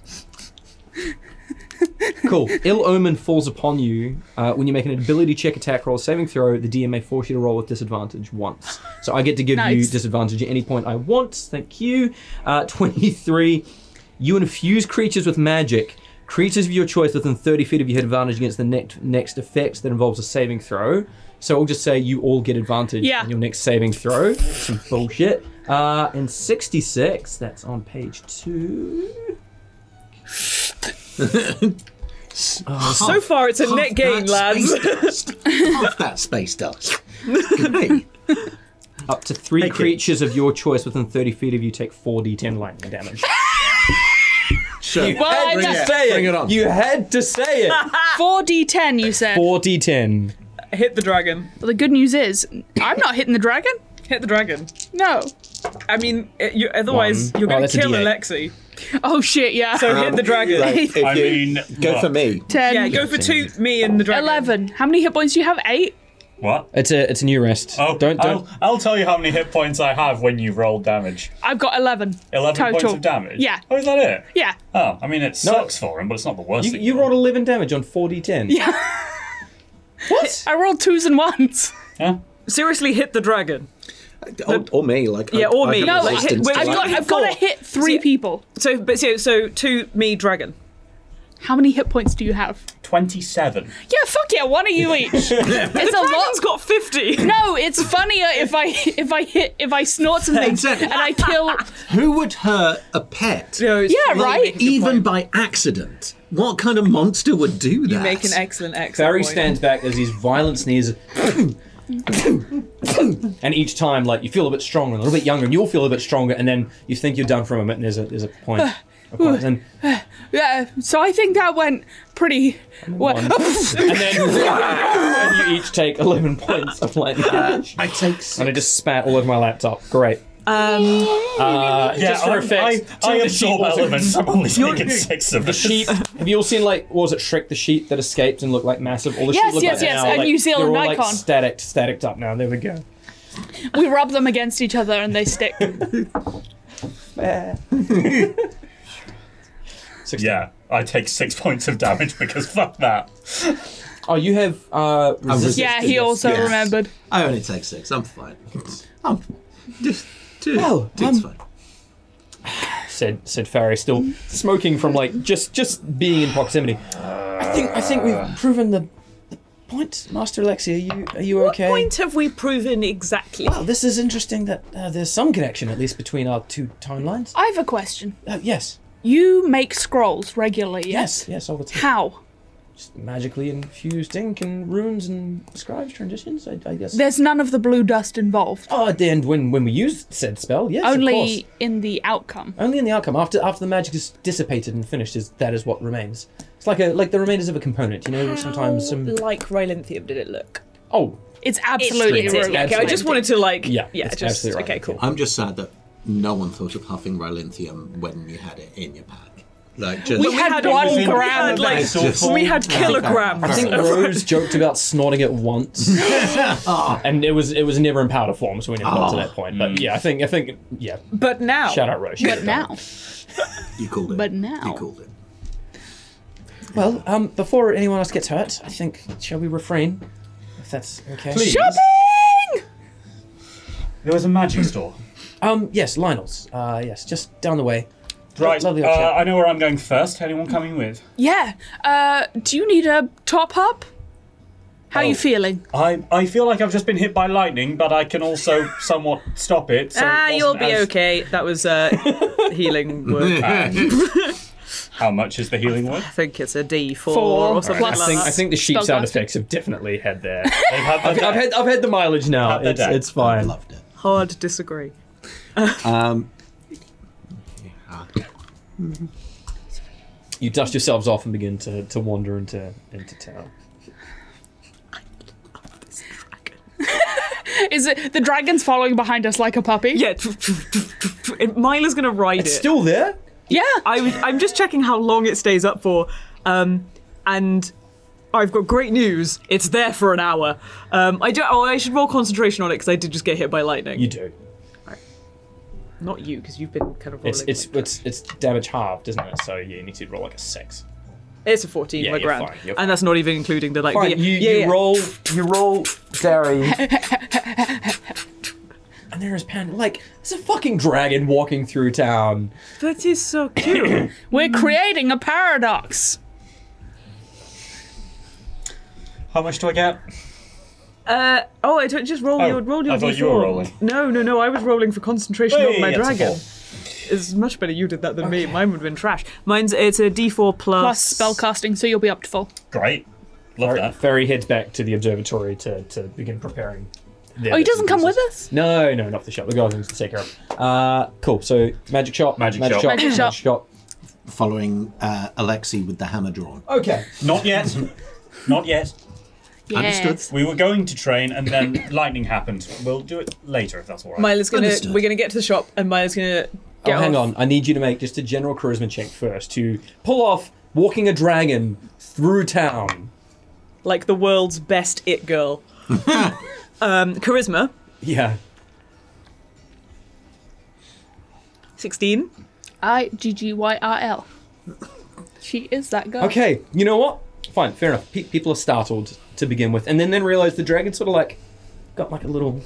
Cool. Ill omen falls upon you uh, when you make an ability check, attack roll, saving throw. The DM may force you to roll with disadvantage once. So I get to give you Nice. disadvantage at any point I want. Thank you. Uh, Twenty-three. You infuse creatures with magic. Creatures of your choice within 30 feet of you had advantage against the next next effect that involves a saving throw. So I'll just say you all get advantage Yeah. on your next saving throw. Some bullshit. Uh, and 66, that's on page two. So far, it's a net gain, lads. Half that space dust. Hey, Up to three Thank you. creatures of your choice within 30 feet of you take 4d10 lightning damage. sure. You had Bring to it. say it. Bring it on. You had to say it. 4d10, you said. 4d10. Hit the dragon. Well, the good news is, I'm not hitting the dragon. Hit the dragon. No. I mean, it, you, otherwise One. you're Oh, going to a kill Alexei. Oh shit, yeah. So hit the dragon. Right, if I mean, go what? for me. 10. Yeah, go for two. Me and the dragon. 11. How many hit points do you have? 8? What? It's a it's a new rest. Oh, don't don't. I'll, I'll tell you how many hit points I have when you roll damage. I've got 11. 11 Total. points of damage? Yeah. Oh, is that it? Yeah. Oh, I mean, it sucks for him, but it's not the worst You, thing. you rolled 11 damage on 4d10. Yeah. What? I rolled twos and ones. Yeah. Seriously, hit the dragon. Or, or me, like Yeah, I- or I me. have No, Like, hit- I've got, I've got to hit three See- people. So, but so, so two me dragon. How many hit points do you have? 27. Yeah, fuck yeah, one of you each. it's a Dragon's lot. got fifty. No, it's funnier if I if I hit if I snort something Exactly. and I kill. Who would hurt a pet? No, it's- Yeah, you right? make a good Even point. by accident. What kind of monster would do that? You make an excellent, excellent. Barry point. stands back as his violent sneezes. and each time, like you feel a bit stronger, and a little bit younger, and you'll feel a bit stronger, and then you think you're done for a moment, and there's a there's a point. a pause, and, Yeah, so I think that went pretty well. and then and you each take 11 points of lightning damage. I take six. And I just spat all over my laptop. Great. Um, Uh, just for I'm- effect, I, two I the absorb sheep elements. I'm only taking six of The it. sheep. Have you all seen like what was it Shrek the sheep that escaped and looked like massive? All the Yes, sheep look yes, like yes, now, a like, New Zealand they're all, icon. Like, static, staticked up now. There we go. we rub them against each other and they stick. Sixteen. Yeah, I take six points of damage because fuck that. Oh, you have uh, resistance. Yeah, he also Yes. remembered. I only take six. I'm fine. I'm just. just Well, it's um, fine. said said Farry, still smoking from like just just being in proximity. I think I think we've proven the, the point, Master Alexei. Are you are you what okay? point have we proven exactly? Well, this is interesting that uh, there's some connection at least between our two timelines. I have a question. Uh, yes, You make scrolls regularly, yes, yes? yes, all the time. How? Just magically infused ink and runes and scribes transitions. I, I guess. There's none of the blue dust involved. Oh, at the end when when we use said spell, yes, of course. Only in the outcome. Only in the outcome after after the magic is dissipated and finished is that is what remains. It's like a like the remainders of a component, you know. Sometimes some like Rylinthium did it look? oh It's absolutely It's- it's- rude. yeah, okay, I just wanted to like Yeah, yeah, it's just absolutely okay, cool. I'm just sad that no one thought of huffing Rylinthium when you had it in your pack. Like, just. We had had one all- we gram had, of like, just- we had kilograms. I think Rose joked about snorting it once, ah. and it was it was never in powder form, so we never got to Oh. that point. But mm. yeah, I think I think yeah. But now, Shout out Rose. But now. You called it. But now. You called it. Well, um, before anyone else gets hurt, I think shall we refrain? If that's okay. Please. Shopping! There was a magic store. Um, yes, Lionel's. Uh, yes, just down the way. Right, Lovely uh. I know where I'm going first. Anyone coming with? Yeah. Uh, do you need a top up? How are you Oh. feeling? I I feel like I've just been hit by lightning, but I can also somewhat stop it. So ah, it you'll be as okay. That was uh, healing work. I bad. How much is the healing worth? think it's a D four Four or something plus- I think that. I think the sheep sound Spellcasting. effects have definitely had their. They've I've, I've had I've had the mileage now. It's day. it's fine. Loved it. Hard to disagree. Um, You dust yourselves off and begin to, to wander into into town. Is it the dragon's following behind us like a puppy? Yeah, and Myla's gonna ride It's it. still there. Yeah. I was, I'm just checking how long it stays up for, um, and I've got great news. It's there for an hour. Um, I do. Oh, I should roll concentration on it because I did just get hit by lightning. You do. Not you, because you've been kind of rolling. It's it's like- it's it's damage halved, isn't it? So yeah, you need to roll like a six. It's a 14, Yeah, we're you're grand. fine, you're And that's not even including the like. Fine, the, you, yeah, you yeah. roll, you roll, Dari. and there is Pan. Like, there's a fucking dragon walking through town. That is so cute. We're creating a paradox. How much do I get? Uh, oh, I don't just roll Oh, your roll your I thought d4. you were rolling. No, no, no. I was rolling for concentration Hey, of my dragon. It's much better you did that than me. Mine would have been trash. Mine's it's a d4 plus Plus spell casting, so you'll be up to full. Great. Love Ferry, that. Ferry heads back to the observatory to, to begin preparing. their Oh, he doesn't come with us? No, no, not the shop. The guys need to take care of. Uh, cool. So magic shot, Magic shot. Magic shot. shot. Following uh, Alexei with the hammer drawn. Okay. Not yet. Not yet. Understood. We were going to train, and then lightning happened. We'll do it later if that's all right. Myla's gonna. Understood. We're gonna get to the shop, and Myla's gonna. Oh, hang off. on. I need you to make just a general charisma check first to pull off walking a dragon through town. like the world's best it girl. um, charisma, Yeah. 16. I G G Y R L. She is that girl. Okay. You know what? Fine. Fair enough. Pe- people are startled to begin with, and then then realize the dragon sort of like got like a little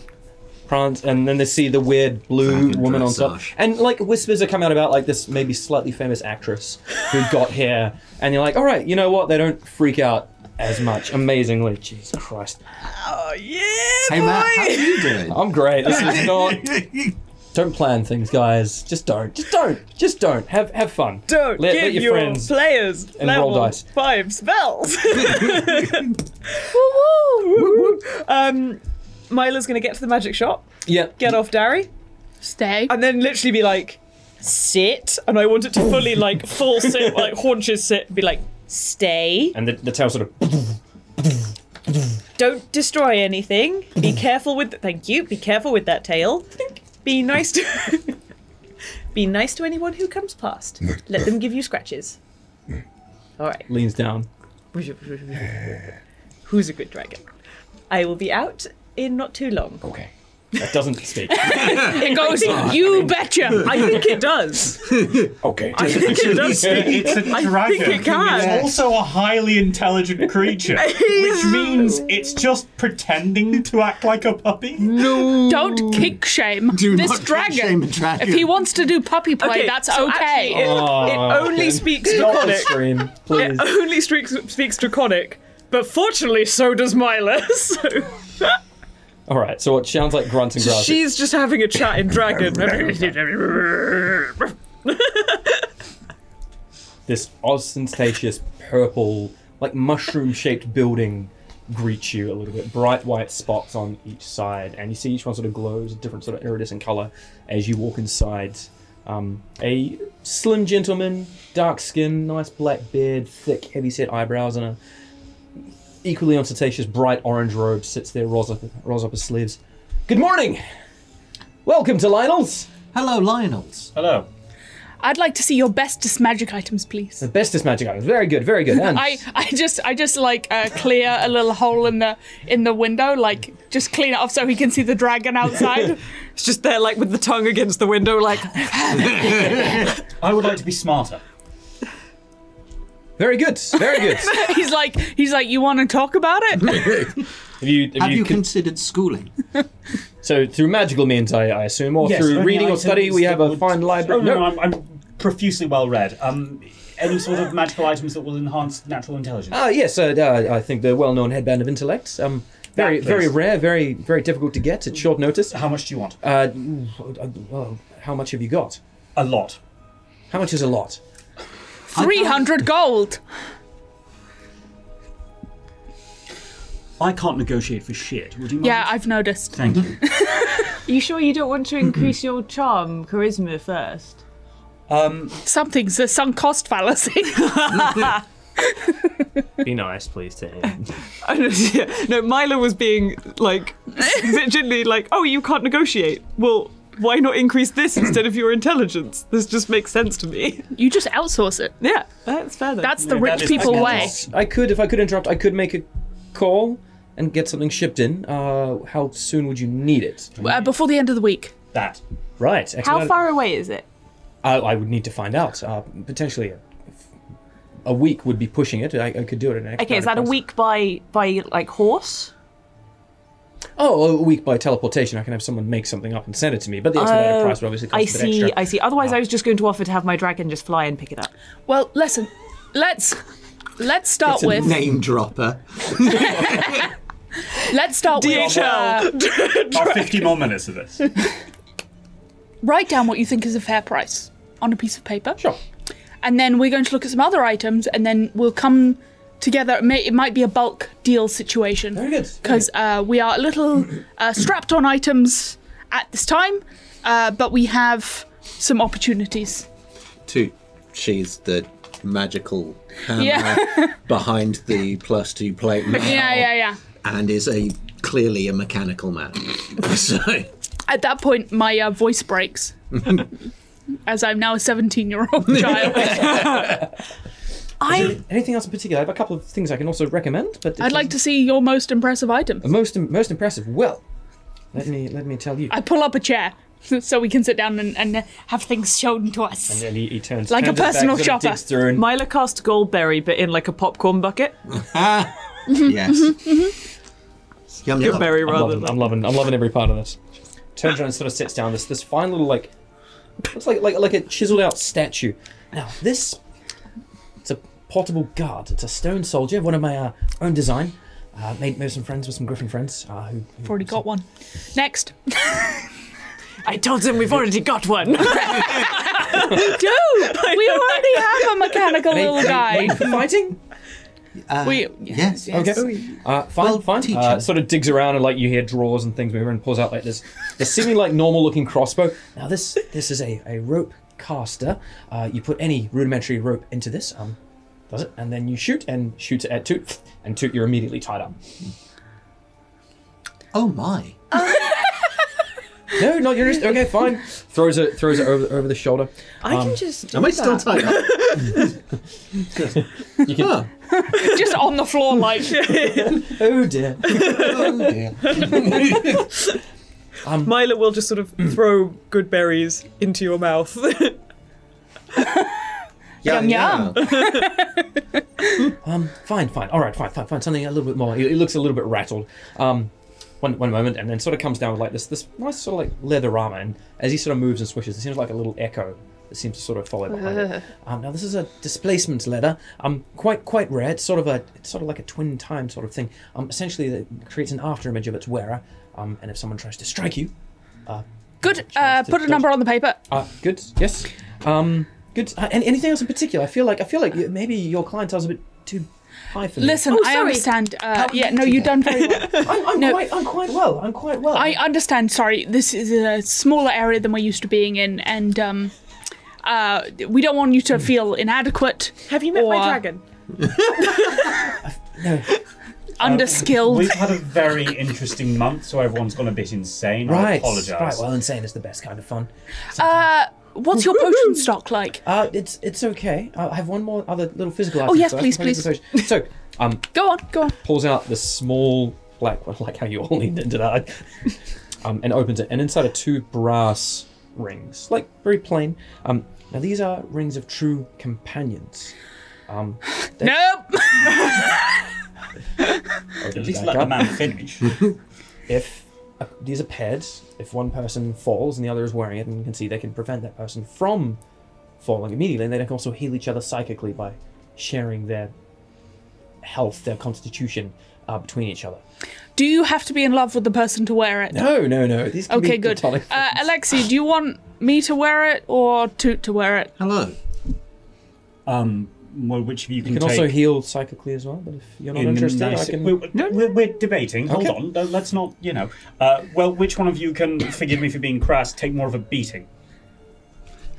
prance, and then they see the weird blue Dragon woman on top, dressage. and like whispers are coming out about like this maybe slightly famous actress who got here, and you're like, all right, you know what? They don't freak out as much. Amazingly, Jesus Christ, Oh, yeah! Hey Matt, how are you doing? I'm great. This is not. Don't plan things, guys. Just don't. Just don't. Just don't. Have have fun. Don't let, give let your, your friends. players and level roll dice. five spells. um, Myla's gonna get to the magic shop, Yeah. get off Dari, Stay. and then literally be like, sit. And I want it to fully like full sit, like haunches sit, be like, stay. And the, the tail sort of. Don't destroy anything. Be careful with. thank you. Be careful with that tail. Be nice to. be nice to anyone who comes past. Let them give you scratches. All right. leans down. Who's a good dragon? I will be out in not too long. Okay. That doesn't speak. It goes, you betcha. I think it does. okay. I think it does speak. It's a I dragon. think it can. It's also a highly intelligent creature, which means it's just pretending to act like a puppy. No. Don't kick shame Do this not kick dragon. shame a dragon. If he wants to do puppy play, that's so okay. actually it, Oh, it only okay. speaks Draconic. stream, please. It only speaks, speaks Draconic. But fortunately, so does Myla. So All right. So it sounds like grunts and growls. she's just having a chat in dragon. This ostentatious purple, like mushroom-shaped building greets you a little bit. Bright white spots on each side, and you see each one sort of glows a different sort of iridescent color as you walk inside. Um, a slim gentleman, dark skin, nice black beard, thick, heavy-set eyebrows, and a equally ostentatious bright orange robe sits there, rolls up, rolls up his sleeves. Good morning. Welcome to Lionel's. Hello, Lionels. Hello. I'd like to see your bestest magic items, please. The bestest magic items. Very good, very good. And I, I just I just like uh, clear a little hole in the in the window, like just clean it off so he can see the dragon outside. It's just there, like with the tongue against the window, like I would like to be smarter. Very good, very good. he's like he's like, you want to talk about it? Have you, have Have you you con- considered schooling? so through magical means, I, I assume, or Yes, through only reading or items study, we have a would- fine Oh library. no, I'm, I'm profusely well read. Um, any sort of magical items that will enhance natural intelligence. Ah, yes, uh, uh, I think the well-known headband of intellect. Um, very, That, very rare, very, very difficult to get at short notice. How much do you want? Uh, uh, well, how much have you got? A lot. How much is a lot? Three hundred gold. I can't negotiate for shit. Would you mind? Yeah, I've noticed. Thank you. You sure you don't want to increase your charm, charisma first? Um, Something's a sunk cost fallacy. Be nice, please, to him. I don't- yeah. No, Myla was being like gently like, "Oh, you can't negotiate." Well, why not increase this instead of your intelligence? This just makes sense to me. you just outsource it. Yeah, that's fair. Then. That's the Yeah, rich that is- people that way. is- I could, if I could interrupt, I could make a call and get something shipped in. Uh, how soon would you need it? Uh, before the end of the week. that. Right. How excellent. far away is it? I, I would need to find out. Uh, potentially a week would be pushing it. I, I could do it in an Okay, is that a expedited week by by like horse? Price. Oh, a week by teleportation. I can have someone make something up and send it to me. But the expedited Oh, price would obviously cost I a bit see, extra. I see. Otherwise, I was just going to offer to have my dragon just fly and pick it up. Well, listen. Let's let's start It's a with name dropper. let's start with uh, About 50 more minutes of this. write down what you think is a fair price on a piece of paper. Sure. and then we're going to look at some other items, and then we'll come together. It, may, it might be a bulk deal situation Very good. because uh, we are a little uh, strapped on items at this time, uh, but we have some opportunities. Two. She's the magical hammer Yeah. behind the plus two plate now, Yeah, yeah, yeah. and is a clearly a mechanical man. so At that point, my uh, voice breaks. As I'm now a 17 year old child. I Anything else in particular? I have a couple of things I can also recommend. But I'd like to see your most impressive item. Most most impressive. Well, let me let me tell you. I pull up a chair so we can sit down and, and have things shown to us. And then he, he turns Like a turns his personal shopper. digs and- Myla cast Goodberry, but in like a popcorn bucket. yes. Mm-hmm, mm-hmm, mm-hmm. Yum yum. Berry I'm rather loving, than. I'm loving I'm loving every part of this. Turns around and sort of sits down. This this fine little like looks like like like a chiseled out statue. Now this it's a portable guard. It's a stone soldier, one of my uh, own design. Uh, made made some friends with some Griffin friends. Uh, who, who I've already got one. Next. I told him we've already got one. Dude, we already have a mechanical little guy. made for fighting. Uh, We, yes. Okay. Uh, fine, Well, fine. Uh, sort of digs around and like you hear drawers and things moving and pulls out like this, this seemingly like normal looking crossbow. Now this this is a, a rope caster. Uh, you put any rudimentary rope into this, um, does it, and then you shoot and shoot at Toot, and Toot you're immediately tied up. Oh my. No, not your wrist. Okay, fine. Throws it throws it over over the shoulder. I Um, can just. Am I still tied up? You can. Huh. just on the floor, like. Oh dear. Oh, dear. Myla will just sort of throw good berries into your mouth. Yum, yum. Um, fine, fine. All right, fine, fine, fine. Something a little bit more. He, he looks a little bit rattled. Um, one, one moment, and then sort of comes down with like this, this nice sort of like leather armor. And as he sort of moves and swishes, it seems like a little echo that seems to sort of follow behind it. Um, now this is a displacement leather. Um, quite, quite rare. It's sort of a, it's sort of like a twin time sort of thing. Um, essentially, it creates an after image of its wearer. Um, and if someone tries to strike you, uh, Good. Uh, put a number on the paper. uh, good, yes. Um, good. Uh, and anything else in particular? I feel like, I feel like maybe your clientele's a bit too high for me. Listen, Oh, I understand. Uh, yeah, no, you do you've done very well. I'm, I'm No. quite, I'm quite well. I'm quite well. I understand. Sorry, this is a smaller area than we're used to being in, and um, uh, we don't want you to feel inadequate. Have you met my Or- dragon? underskilled. We've had a very interesting month, so everyone's gone a bit insane. I Right. apologise. Right. Well, insane is the best kind of fun. Uh, what's your potion stock like? Uh, it's it's okay. Uh, I have one more other little physical item. Oh, yes, so I please, can put it in the potion. So, um, Go on, go on. pulls out the small black one, like how you all need into that, um, and opens it, and inside are two brass rings, like very plain. Um, now these are rings of true companions. Um, Nope. At least let the man finish. if uh, these are paired, if one person falls and the other is wearing it, and you can see they can prevent that person from falling immediately, and they can also heal each other psychically by sharing their health, their constitution uh, between each other. Do you have to be in love with the person to wear it? No, no, no. These can Okay, be good. Uh. Alexei, do you want me to wear it or Toot to wear it? Hello. Um, well, which of you can, you can also heal psychically as well, but if you're not in interested, nice- I can. We're, we're, we're debating. Hold on. Let's not, you know. Uh, well, which one of you can, forgive me for being crass, take more of a beating?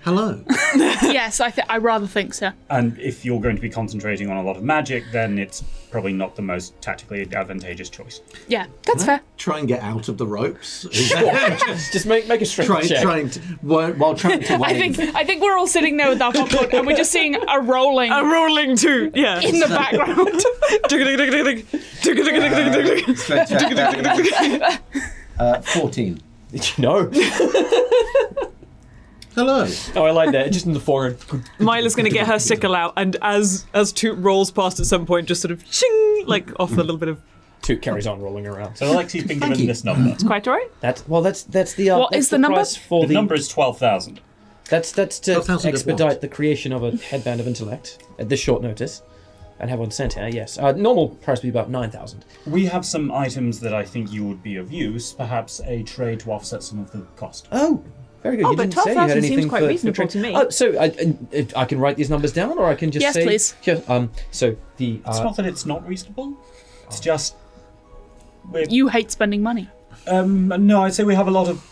Hello. yes, I th- I rather think so. And if you're going to be concentrating on a lot of magic, then it's probably not the most tactically advantageous choice. Yeah, that's fair. Try and get out of the ropes. Is that- Just make make a strength try, check. trying to, while, while trying to I think I think we're all sitting there with our popcorn and we're just seeing a rolling A rolling two, yeah. in the background. Strength check. uh, 14. no. Hello. Oh, I like that. Just in the forehead. Myla's going to get her sickle out, and as as Toot rolls past at some point, just sort of ching, like off a little bit of. Toot carries on rolling around. So Alexei's been given you. this number. It's quite alright. That's well. That's that's the. Uh, What that's is the number? price for The the, number is twelve thousand. That's that's to 12,000 of expedite the creation of a headband of intellect at this short notice, and have one sent here. Yes, uh, normal price would be about nine thousand. We have some items that I think you would be of use. Perhaps a trade to offset some of the cost. Oh, very good. Oh, you but didn't say you had 12,000 seems quite for, for reasonable trade. to me. Oh, so I, I, I can write these numbers down, or I can just Yes, say. please. Sure. Um. So the. It's Uh, not that it's not reasonable. It's just. We're, You hate spending money. um, no, I'd say we have a lot of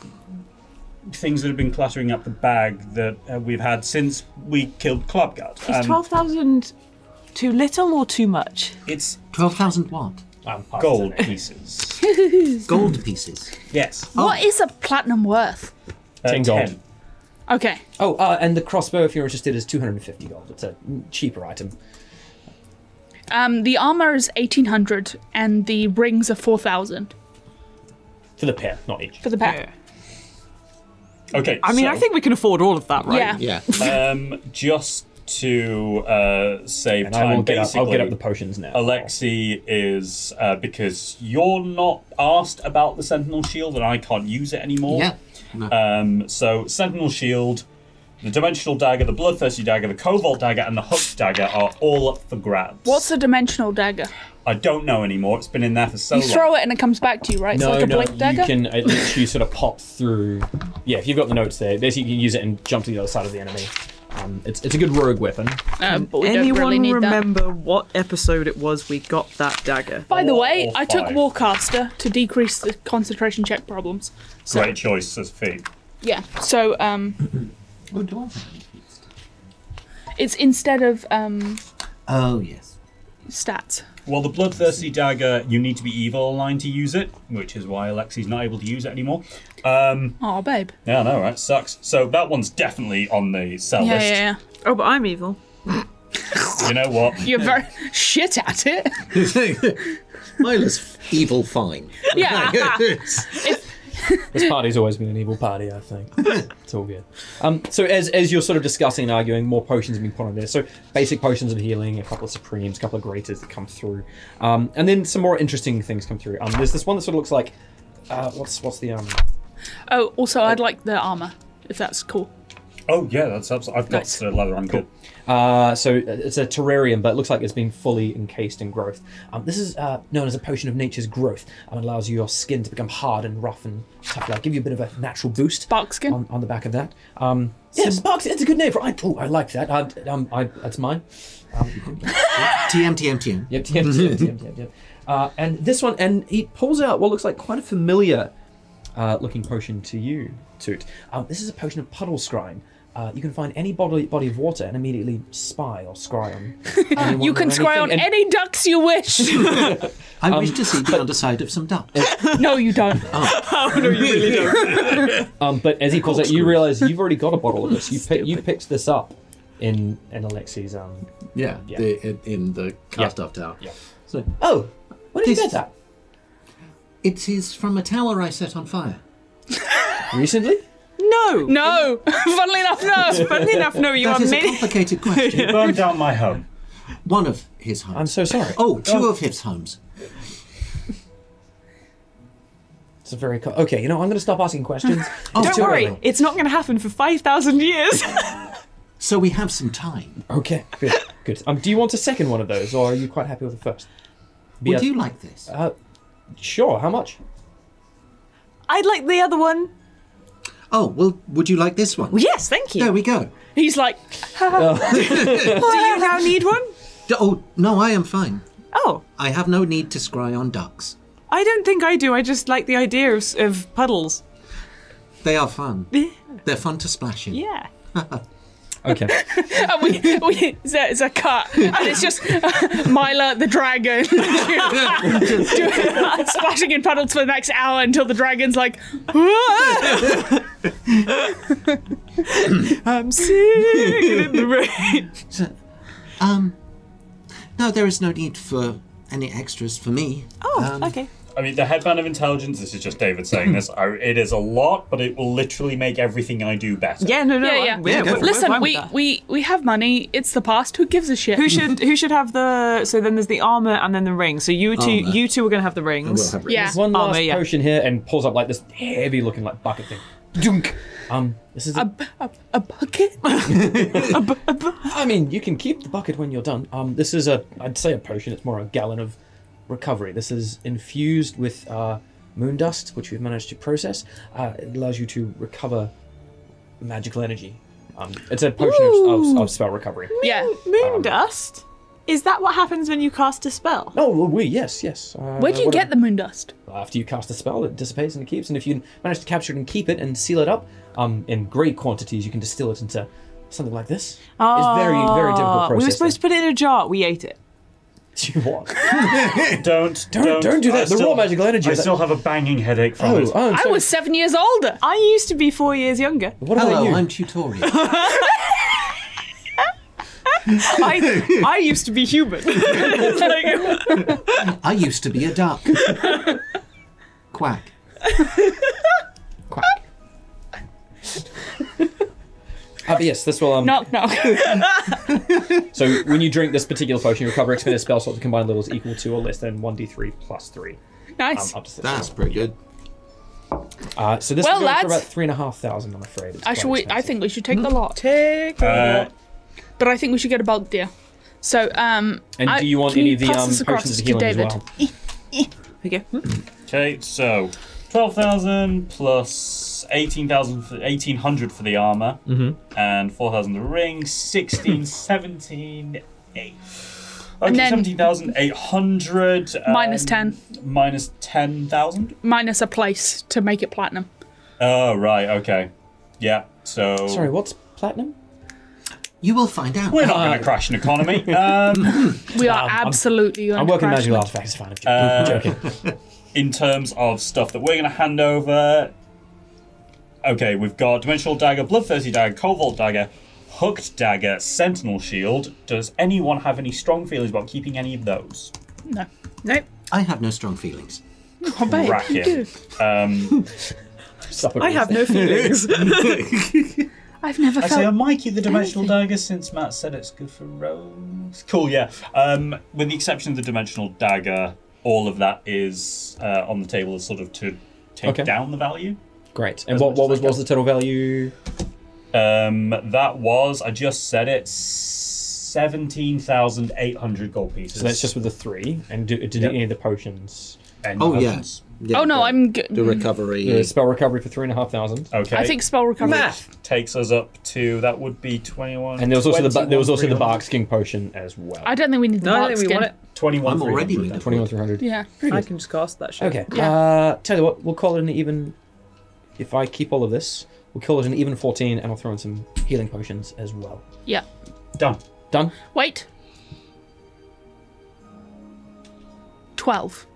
things that have been cluttering up the bag that uh, we've had since we killed Clubgut. Is Um, twelve thousand too little or too much? It's 12,000 what? um, gold it to me. pieces. Gold pieces. yes. What is a platinum worth? Uh, Ten gold. Okay. Oh, uh, and the crossbow, if you're interested, is two hundred and fifty gold. It's a cheaper item. Um, the armor is eighteen hundred, and the rings are four thousand For the pair, not each. for the pair. Okay. I mean, so, I think we can afford all of that, right? Yeah. Yeah. um, just to uh, save And time, I will get up. I'll get up the potions now. Alexei is uh, because you're not asked about the Sentinel Shield, and I can't use it anymore. Yeah. No. Um, so Sentinel Shield, the Dimensional Dagger, the Bloodthirsty Dagger, the Cobalt Dagger, and the Hooked Dagger are all up for grabs. What's a dimensional dagger? I don't know anymore. It's been in there for so You long. throw it and it comes back to you, right? No, it's like a no, blink dagger. you can it literally sort of pop through. Yeah, if you've got the notes there, basically you can use it and jump to the other side of the enemy. Um, it's, it's a good rogue weapon. Uh, but we don't Anyone really need that. remember what episode it was we got that dagger? By the Four way, or I took five. Warcaster to decrease the concentration check problems. So Great choice as feat. yeah, so um, Oh, do I have any keys? it's instead of um Oh, yes. stats. Well, the Bloodthirsty Dagger, you need to be evil aligned to use it, which is why Alexei's not able to use it anymore. Um, Oh, babe. yeah, I know, right? Sucks. So that one's definitely on the sell Yeah, list. yeah, yeah. Oh, but I'm evil. You know what? You're very shit at it. Myla's evil fine. Yeah. This party's always been an evil party, I think. it's all good. Um, so as, as you're sort of discussing and arguing, more potions have been put on there. So basic potions of healing, a couple of supremes, a couple of greaters that come through, um, and then some more interesting things come through. Um, there's this one that sort of looks like, uh, what's what's the um, oh, also, I'd like the armor, if that's cool. Oh, yeah, that's absolutely. I've got Nice. uh, leather. I'm good. Uh, so it's a terrarium, but it looks like it's been fully encased in growth. Um, this is uh, known as a potion of nature's growth. Um, it allows your skin to become hard and rough and tough, like give you a bit of a natural boost. Bark skin? on, on the back of that. Um, yeah, Sparks. It's a good name for. I, oh, I like that. I, um, I, that's mine. TM, TM, TM. Yep, yep, yep, yep, yep, yep. Uh, and this one, and he pulls out what looks like quite a familiar uh, looking potion to you, Toot. Um, this is a potion of puddle scrying. Uh, you can find any body, body of water and immediately spy or scry on. You can scry on and- any ducks you wish. I wish to see the underside of some ducks. no, you don't. Oh, no, you really don't. Um, but as he calls it, you realize you've already got a bottle of this. You pick, you picked this up in in Alexei's. Um, Yeah, Yeah. The, in, in the cast off tower. Yeah. So oh, when did you This- get that? It is from a tower I set on fire. Recently? No. No. Funnily enough, no. Funnily enough, no, you That are is a complicated question. He burned down my home. One of his homes. I'm so sorry. Oh, two of his homes. It's a very co- okay. You know, I'm going to stop asking questions. Oh, Don't worry, early. it's not going to happen for 5,000 years. So we have some time. Okay, good, good. Um, do you want a second one of those, or are you quite happy with the first? Be Would a- you like this? Uh, sure. How much? I'd like the other one. Oh, well, would you like this one? Yes, thank you. There we go. He's like, oh. Do you now need one? D- Oh, no, I am fine. Oh, I have no need to scry on ducks. I don't think I do. I just like the idea of, of puddles. They are fun. They're fun to splash in. Yeah. Okay. and we, we, it's, a, it's cut, and it's just Myla the dragon doing- splashing in puddles for the next hour until the dragon's like! I'm singing in the rain. Um, no, there is no need for any extras for me. Oh, Um, okay. I mean, the headband of intelligence. This is just David saying this. I, it is a lot, but it will literally make everything I do better. Yeah, no, no. Yeah, I- yeah. Yeah, we're- we're Listen, fine with we, we we have money. It's the past. Who gives a shit? Who should who should have the? So then there's the armor and then the ring. So you two Armor. you two are gonna have the We'll rings. have Yeah. One last Armor, yeah. potion here and pulls up like this heavy looking like bucket thing. Dunk. Um, this is. a a bucket? I mean, you can keep the bucket when you're done. Um, this is a. I'd say a potion. It's more a gallon of recovery. This is infused with uh, moon dust, which we've managed to process. Uh, it allows you to recover magical energy. Um, it's a potion of, of, of spell recovery. yeah. Moon Um, dust. Is that what happens when you cast a spell? Oh, well, we yes, yes. Uh, Where do you what get the moon dust? after you cast a spell, it dissipates and it keeps. And if you manage to capture it and keep it and seal it up um, in great quantities, you can distill it into something like this. it's very, very difficult Ah, process. We were supposed to put it in a jar. We ate it. To. what? Don't, Don't, don't do I that. The still- raw magical energy. I still have a banging headache from oh, it. oh, I was seven years older. I used to be four years younger. What about Hello, you? I'm Tutori'al. I I used to be human. Like- I used to be a duck. Quack. Quack. Yes, this will. Um, Knock knock. So when you drink this particular potion, you recover expended spell slot to combine levels equal to or less than 1d3 plus 3. Um, nice. up to six. That's pretty good. Uh, so this Well, will go for lads. about 3,500, I'm afraid. It's I quite should we, I expensive. think we should take the lot, Take Uh, but I think we should get a bulk deal. So um. And I- do you want can any of the pass um, this across potions of to healing as David? well? Okay. Okay, so 12,000 plus 18,000 for 1,800 for the armor, Mm-hmm. and 4,000 the ring, 16, 17, 8. Okay, And 17,800. Um, 10. Minus 10,000? Minus a place to make it platinum. Oh, right, okay. Yeah, so. Sorry, what's platinum? You will find out. We're not going to crash an economy. Um, We are Um, I'm- absolutely going I'm working crash magical artifacts, fine. Uh, I'm joking. in terms of stuff that we're going to hand over. Okay, we've got Dimensional Dagger, Bloodthirsty Dagger, Cobalt Dagger, Hooked Dagger, Sentinel Shield. Does anyone have any strong feelings about keeping any of those? No. Nope. I have no strong feelings. Oh, babe, you Cracking. do. Um, Supper I have no feelings. I've never I say I felt. might keep the Dimensional Dagger since Matt said it's good for rogues. Cool, yeah. Um, with the exception of the Dimensional Dagger, all of that is uh, on the table as sort of to take Okay. down the value. Great. And what, what was was the total value? Um, that was I just said it, seventeen thousand eight hundred gold pieces. So that's just with the three. And do, did Yep. any of the potions? And Oh, potions. Yeah, Oh no, the, I'm good. the recovery. The spell recovery for three and a half thousand. Okay. I think spell recovery. Math. takes us up to that would be twenty one. And there was also the there was also the bark skin potion as well. I don't think we need the no, bark we skin. want it. Twenty one. I'm already with. Twenty one three hundred. Yeah. I can just cast that shit. Okay. Yeah. Uh, tell you what, we'll call it an even. If I keep all of this, we'll call it an even fourteen, and I'll throw in some healing potions as well. Yeah. done. Done. Wait. Twelve.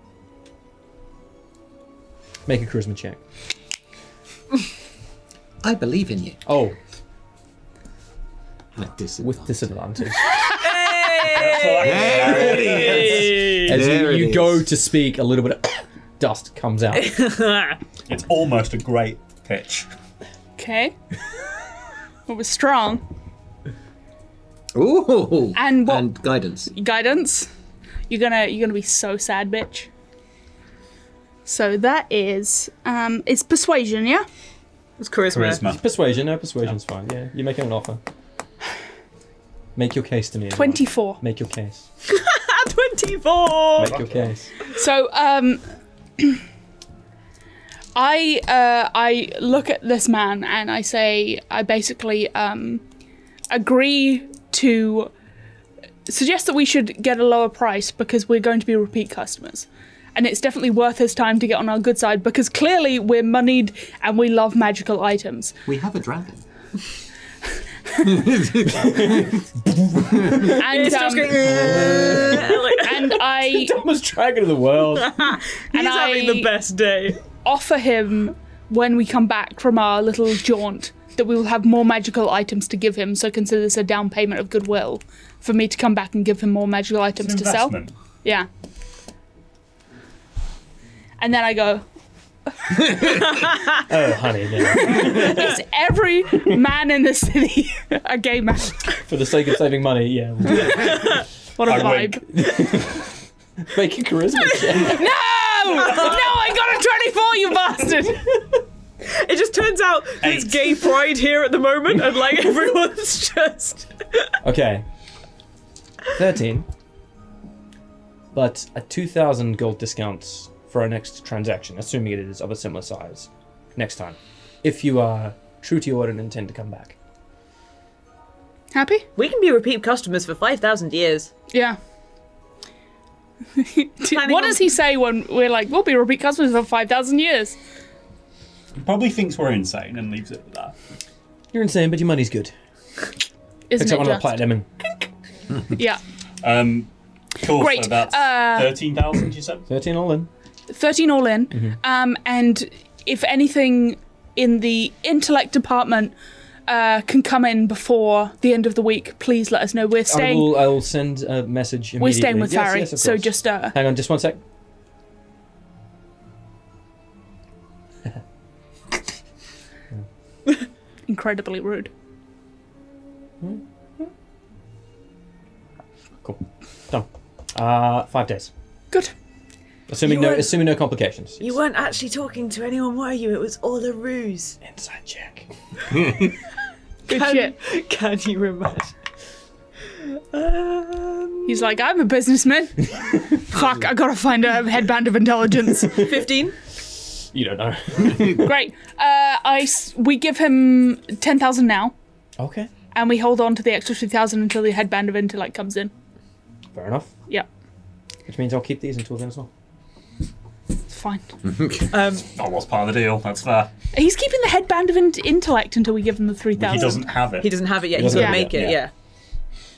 Make a charisma check. I believe in you. Oh, At ah, disadvantage. with disadvantage. There it is. As There you, it you go is. to speak, a little bit of dust comes out. It's almost a great pitch. Okay. it was strong. Ooh. And what- And guidance. Guidance. You're gonna you're gonna be so sad, bitch. So that is um it's persuasion, yeah? It's charisma. Charisma. Persuasion, no, persuasion's fine. Yeah, you're making an offer. Make your case to me. everyone. Twenty four. Make your case. 24! Make your case. So um I uh I look at this man and I say I basically um agree to suggest that we should get a lower price because we're going to be repeat customers. And it's definitely worth his time to get on our good side because clearly we're moneyed and we love magical items. We have a dragon. And It's just um, going. and I Dumbest dragon in the world. and He's having I the best day. offer him when we come back from our little jaunt that we will have more magical items to give him. So consider this a down payment of goodwill for me to come back and give him more magical items It's to an sell. investment. Yeah. And then I go, Oh, honey, no. "Is every man in the city a gay man?" For the sake of saving money, yeah. we'll. What a I vibe! wink. Make a charisma check. No, no, I got a twenty-four, you bastard! It just turns out that it's Eight. gay pride here at the moment, and like everyone's just. Okay. 13. But a 2,000 gold discount for our next transaction, assuming it is of a similar size, next time. If you are true to your word and intend to come back. Happy? We can be repeat customers for 5,000 years. Yeah. what does he say when we're like, we'll be repeat customers for 5,000 years? He Probably thinks we're insane and leaves it at that. You're insane, but your money's good. Isn't Except it one of the just? platinum and Yeah. Um, cool. Great. So that's Uh, thirteen thousand. You said. 13 all in. 13 all in. Mm-hmm. Um, and if anything in the intellect department uh, can come in before the end of the week, please let us know. We're I staying. will, I will send a message immediately. We're staying with yes, Farry, yes, so just uh, Hang on, just one sec. incredibly rude. Cool. Done. Uh, five days. Good. Assuming no, assuming no complications. You weren't actually talking to anyone, were you? It was all a ruse. Inside check. Good Can, shit. can you imagine? Um, He's like, I'm a businessman. Fuck, I gotta find a headband of intelligence. 15? You don't know. Great. Uh, I s- we give him ten thousand now, okay. and we hold on to the extra two thousand until the headband of intellect comes in. Fair enough. Yeah, Which means I'll keep these until then as well. It's fine. Um, That was part of the deal. That's fair. He's keeping the headband of in- intellect until we give him the three thousand. He doesn't have it. he doesn't have it yet. He He's doesn't going to make it it, yet. yeah.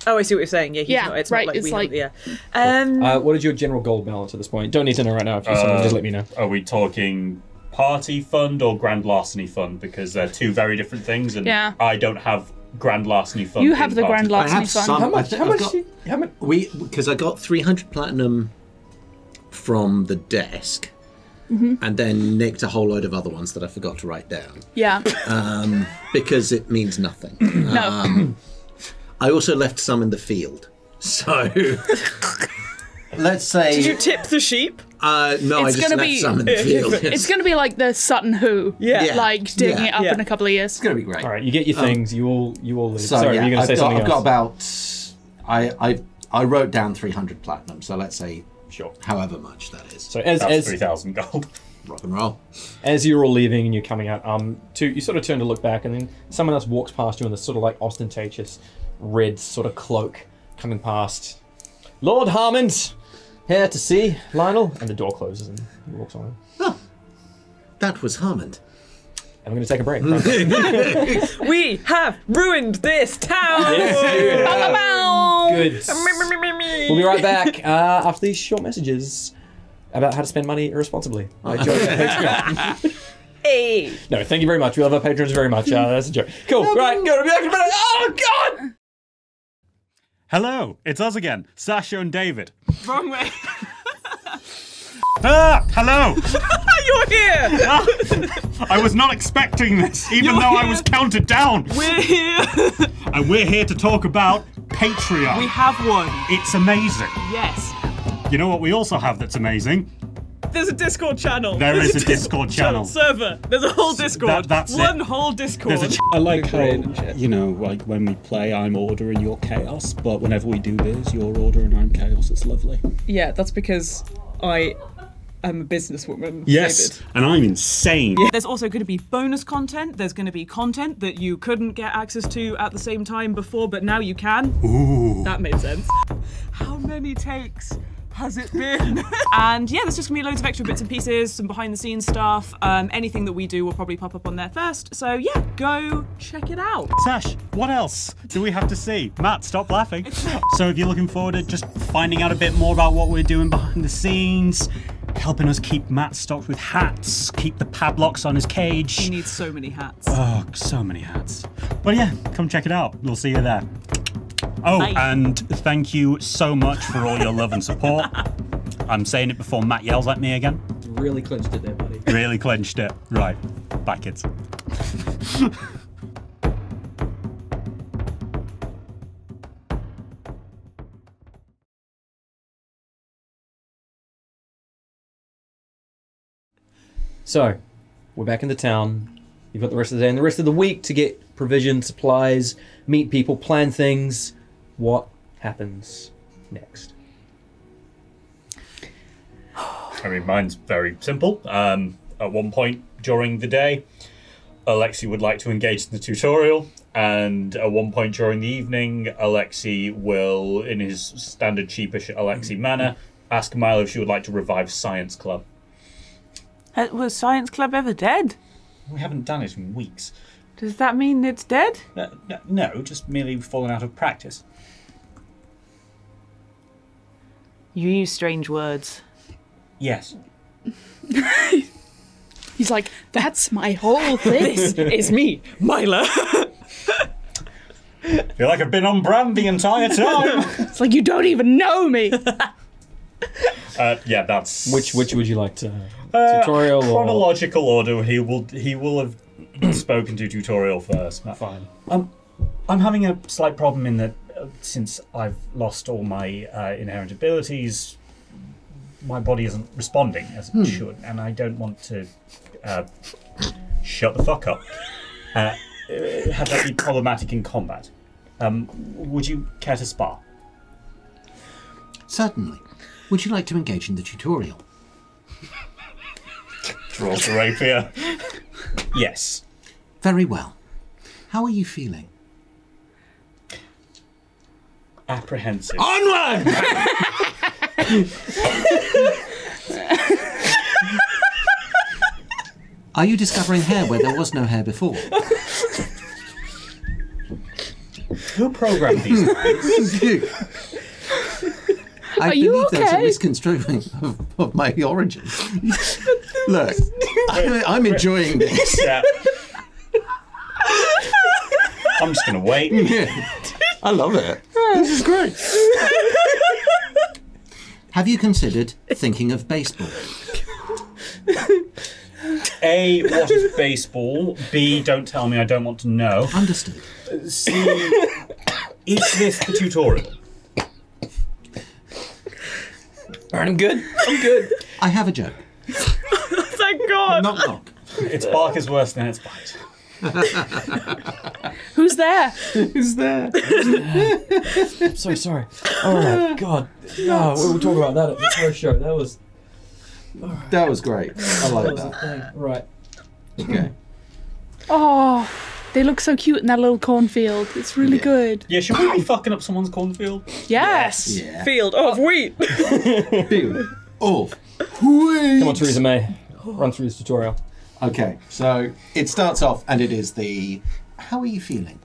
Oh, I see what you're saying. Yeah, he's Yeah, not. It's right, not like it's we like- have, yeah. Um, Uh, what is your general gold balance at this point? Don't need to know right now. If you someone Uh, just let me know. Are we talking party fund or grand larceny fund? Because they're two very different things, and Yeah. I don't have grand larceny fund. You have the party grand larceny have fund. some. How much? How much? got- you- how much? We because I got 300 platinum from the desk, Mm-hmm. and then nicked a whole load of other ones that I forgot to write down Yeah. because it means nothing. No. Um, I also left some in the field, so let's say did you tip the sheep? uh, no, I It's just gonna left be- some in the field. it's gonna be like the Sutton Hoo. Yeah. Yeah. Like digging Yeah. it up Yeah. in a couple of years. It's gonna be great. All right, you get your things. you all, you all leave. So Sorry, yeah, you're going to I've say got, something I've got about I, I I wrote down 300 platinum. So let's say Sure. however much that is. So as That's as three thousand gold. Rock and roll. as you're all leaving and you're coming out, um, to you sort of turn to look back, and then someone else walks past you in this sort of like ostentatious red sort of cloak coming past. Lord Harmond, here to see Lionel, and the door closes and he walks on. And That was Harmond. I'm going to take a break. We have ruined this town! Bow. Good. We'll be right back uh, after these short messages about how to spend money irresponsibly. by Joe on Patreon. Hey! no, thank you very much. We love our patrons very much. Uh, that's a joke. Cool. right, go to back in a minute. Oh God. Hello, it's us again, Sasha and David. Wrong way. Ah, hello. You're here! I was not expecting this, even You're though I was counted down. We're here! And we're here to talk about Patreon. we have one. It's amazing. Yes. You know what we also have that's amazing? There's a Discord channel. There There's is a Discord channel. server. There's a whole Discord. that- that's it. one whole Discord. There's a ch- I like how, you know, like when we play, I'm order and you're chaos, but whenever we do this, you're order and I'm chaos. It's lovely. yeah, that's because I am a businesswoman. yes, David. and I'm insane. There's also going to be bonus content. There's going to be content that you couldn't get access to at the same time before, but now you can. Ooh. That made sense. How many takes has it been? and yeah, there's just gonna be loads of extra bits and pieces, some behind the scenes stuff. Um, anything that we do will probably pop up on there first. So yeah, go check it out. Sash, what else do we have to see? Matt, stop laughing. So if you're looking forward to just finding out a bit more about what we're doing behind the scenes, helping us keep Matt stocked with hats, keep the padlocks on his cage. He needs so many hats. Oh, so many hats. But yeah, come check it out. We'll see you there. Oh, Bye. and thank you so much for all your love and support. I'm saying it before Matt yells at me again. really clinched it there, buddy. Really clenched it. Right. Back kids. So, we're back in the town. You've got the rest of the day and the rest of the week to get provision, supplies, meet people, plan things. What happens next? I mean, mine's very simple. Um, at one point during the day, Alexei would like to engage in the tutorial, and at one point during the evening, Alexei will, in his standard cheapish Alexei manner, ask Myla if she would like to revive Science Club. Uh, Was Science Club ever dead? We haven't done it in weeks. Does that mean it's dead? No, no, no just merely fallen out of practice. You use strange words. Yes. He's like, that's my whole thing. This is me, Myla. feel like I've been on brand the entire time. it's like you don't even know me. uh, yeah, that's Which which would you like to Uh, tutorial or chronological order. He will he will have spoken to Tutori'al first. fine? Um, I'm having a slight problem in that uh, since I've lost all my uh, inherent abilities, my body isn't responding as it should, and I don't want to uh, shut the fuck up. Uh, uh, have that be problematic in combat. Um, would you care to spar? Certainly. Would you like to engage in the tutorial? Draws the rapier. yes. Very well. How are you feeling? Apprehensive. Onward! Are you discovering hair where there was no hair before? Who programmed these? I Are you believe there's a okay? misconstruing of, of my origin. Look, I'm, I'm enjoying this. yeah. I'm just gonna wait. I love it. This is great. Have you considered thinking of baseball? A, what is baseball? B, don't tell me, I don't want to know. Understood. C, is this the tutorial? Alright, I'm good. I'm good. I have a joke. Thank God. Knock knock. Its bark is worse than its bite. Who's there? Who's there? I'm so sorry. Oh my God. No, we were talking about that at the first show. That was That was great. I that like was the that. thing. Right. Okay. Oh, they look so cute in that little cornfield. It's really Yeah. good. Yeah, should we be fucking up someone's cornfield? Yes. Yeah. Field of wheat. Oh. Come on, Theresa May. Run through this tutorial. Okay, so it starts off and it is the how are you feeling?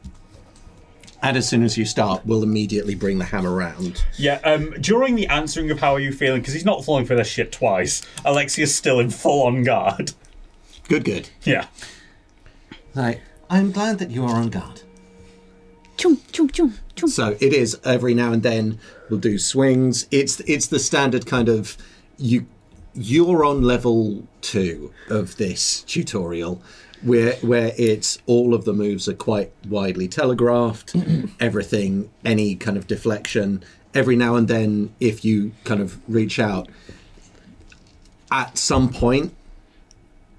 And as soon as you start, we'll immediately bring the hammer round. Yeah, um, during the answering of how are you feeling, because he's not falling for this shit twice, Alexei's still in full on guard. Good, good. Yeah. Right. I'm glad that you are on guard. Chum, chum, chum, chum. So it is every now and then we'll do swings. It's it's the standard kind of you you're on level two of this tutorial where where it's all of the moves are quite widely telegraphed, everything, any kind of deflection. Every now and then if you kind of reach out at some point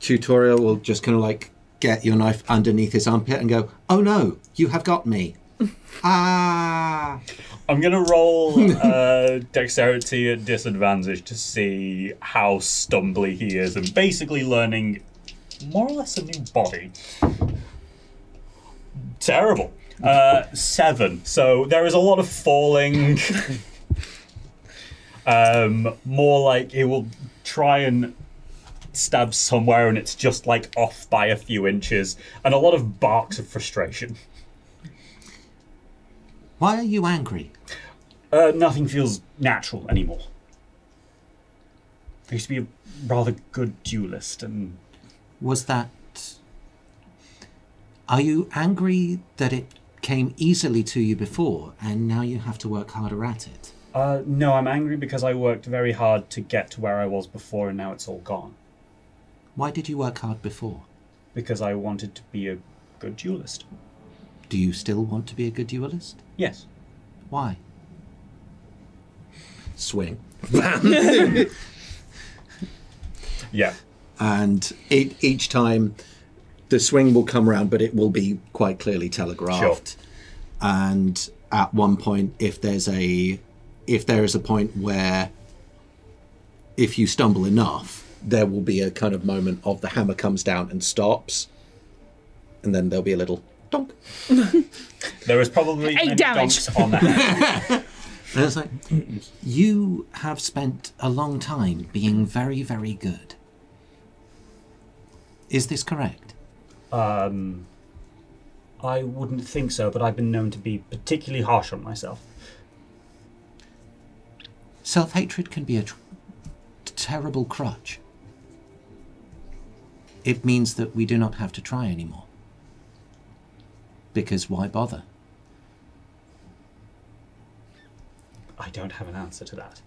Tutori'al will just kind of like get your knife underneath his armpit and go, "Oh no, you have got me." ah. I'm gonna roll uh, dexterity at disadvantage to see how stumbly he is, and basically learning more or less a new body. Terrible. Uh, seven. So there is a lot of falling. um, more like he will try and stab somewhere, and it's just like off by a few inches, and a lot of barks of frustration. Why are you angry? Uh, nothing feels natural anymore. I used to be a rather good duelist, and Was that. Are you angry that it came easily to you before and now you have to work harder at it? uh, no, I'm angry because I worked very hard to get to where I was before, and now it's all gone. Why did you work hard before? Because I wanted to be a good duelist. Do you still want to be a good duelist? Yes. Why? Swing. Yeah. and it, each time the swing will come around, but it will be quite clearly telegraphed. And at one point, if there's a if there is a point where if you stumble enough, there will be a kind of moment of the hammer comes down and stops, and then there'll be a little donk. There was probably Eight damage. donks on that. And it's like, you have spent a long time being very, very good. Is this correct? um, I wouldn't think so, but I've been known to be particularly harsh on myself. Self hatred can be a tr- terrible crutch. It means that we do not have to try anymore. Because why bother? I don't have an answer to that.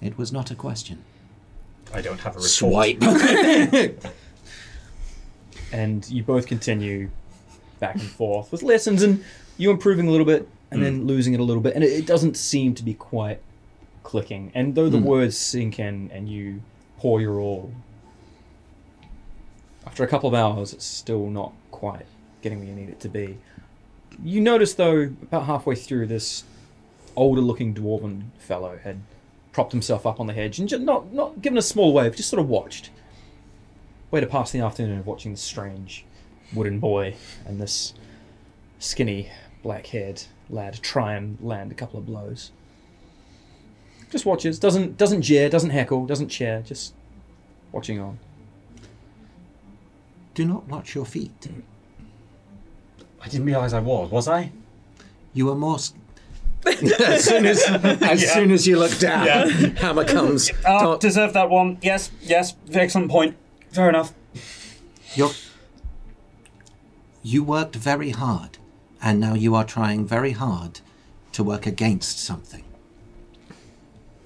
It was not a question. I don't have a retort. and you both continue back and forth with lessons, and you improving a little bit, and then hmm. losing it a little bit, and it, it doesn't seem to be quite clicking. And though the hmm. words sink in, and you pour your all, after a couple of hours, it's still not quite getting where you need it to be. You notice, though, about halfway through, this older-looking dwarven fellow had propped himself up on the hedge and just not not given a small wave, just sort of watched way to pass the afternoon of watching this strange wooden boy and this skinny black haired lad try and land a couple of blows. Just watches, doesn't doesn't jeer, doesn't heckle, doesn't cheer, just watching on. Do not watch your feet. I didn't realise I was, was I? You were more. s- as soon as, as Yeah. soon as you look down, Yeah. hammer comes. Ah, Dot- deserve that one. Yes, yes. Excellent point. Fair enough. You're, you worked very hard, and now you are trying very hard to work against something.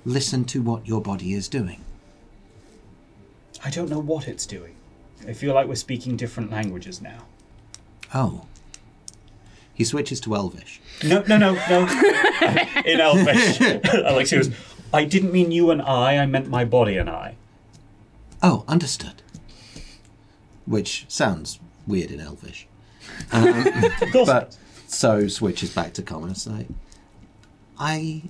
Listen to what your body is doing. I don't know what it's doing. I feel like we're speaking different languages now. Oh. He switches to Elvish. No, no, no, no. In Elvish. Alex goes, I didn't mean you and I, I meant my body and I. Oh, understood. Which sounds weird in Elvish. Um, Of course. but so switches back to common. Like, I.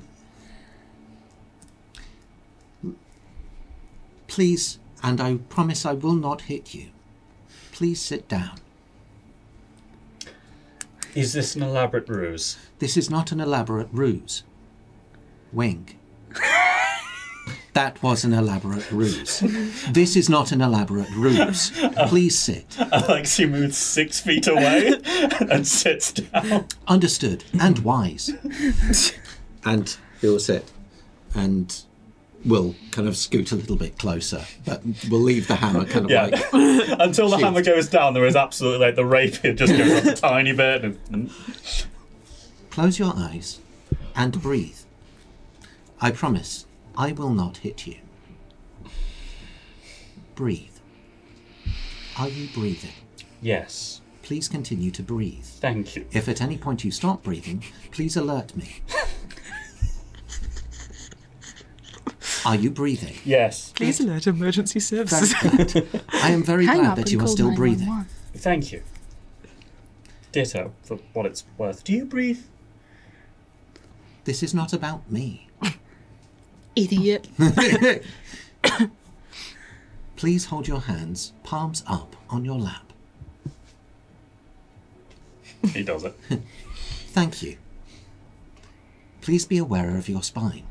Please, and I promise I will not hit you. Please sit down. Is this an elaborate ruse? This is not an elaborate ruse. Wink. That was an elaborate ruse. This is not an elaborate ruse. Please sit. Alexei moves six feet away and sits down. Understood and wise. and he'll sit and we'll kind of scoot a little bit closer, but we'll leave the hammer kind of Yeah. like. Until the Shoot. hammer goes down, there is absolutely like the rapier just goes up a tiny bit. And, Close your eyes and breathe. I promise I will not hit you. Breathe. Are you breathing? yes. Please continue to breathe. Thank you. If at any point you stop breathing, please alert me. Are you breathing? Yes. Please alert emergency Very services. good. I am very Hang glad that you are still breathing. Thank you. Ditto, for what it's worth. Do you breathe? This is not about me. Idiot. Please hold your hands, palms up, on your lap. He does it. Thank you. Please be aware of your spine.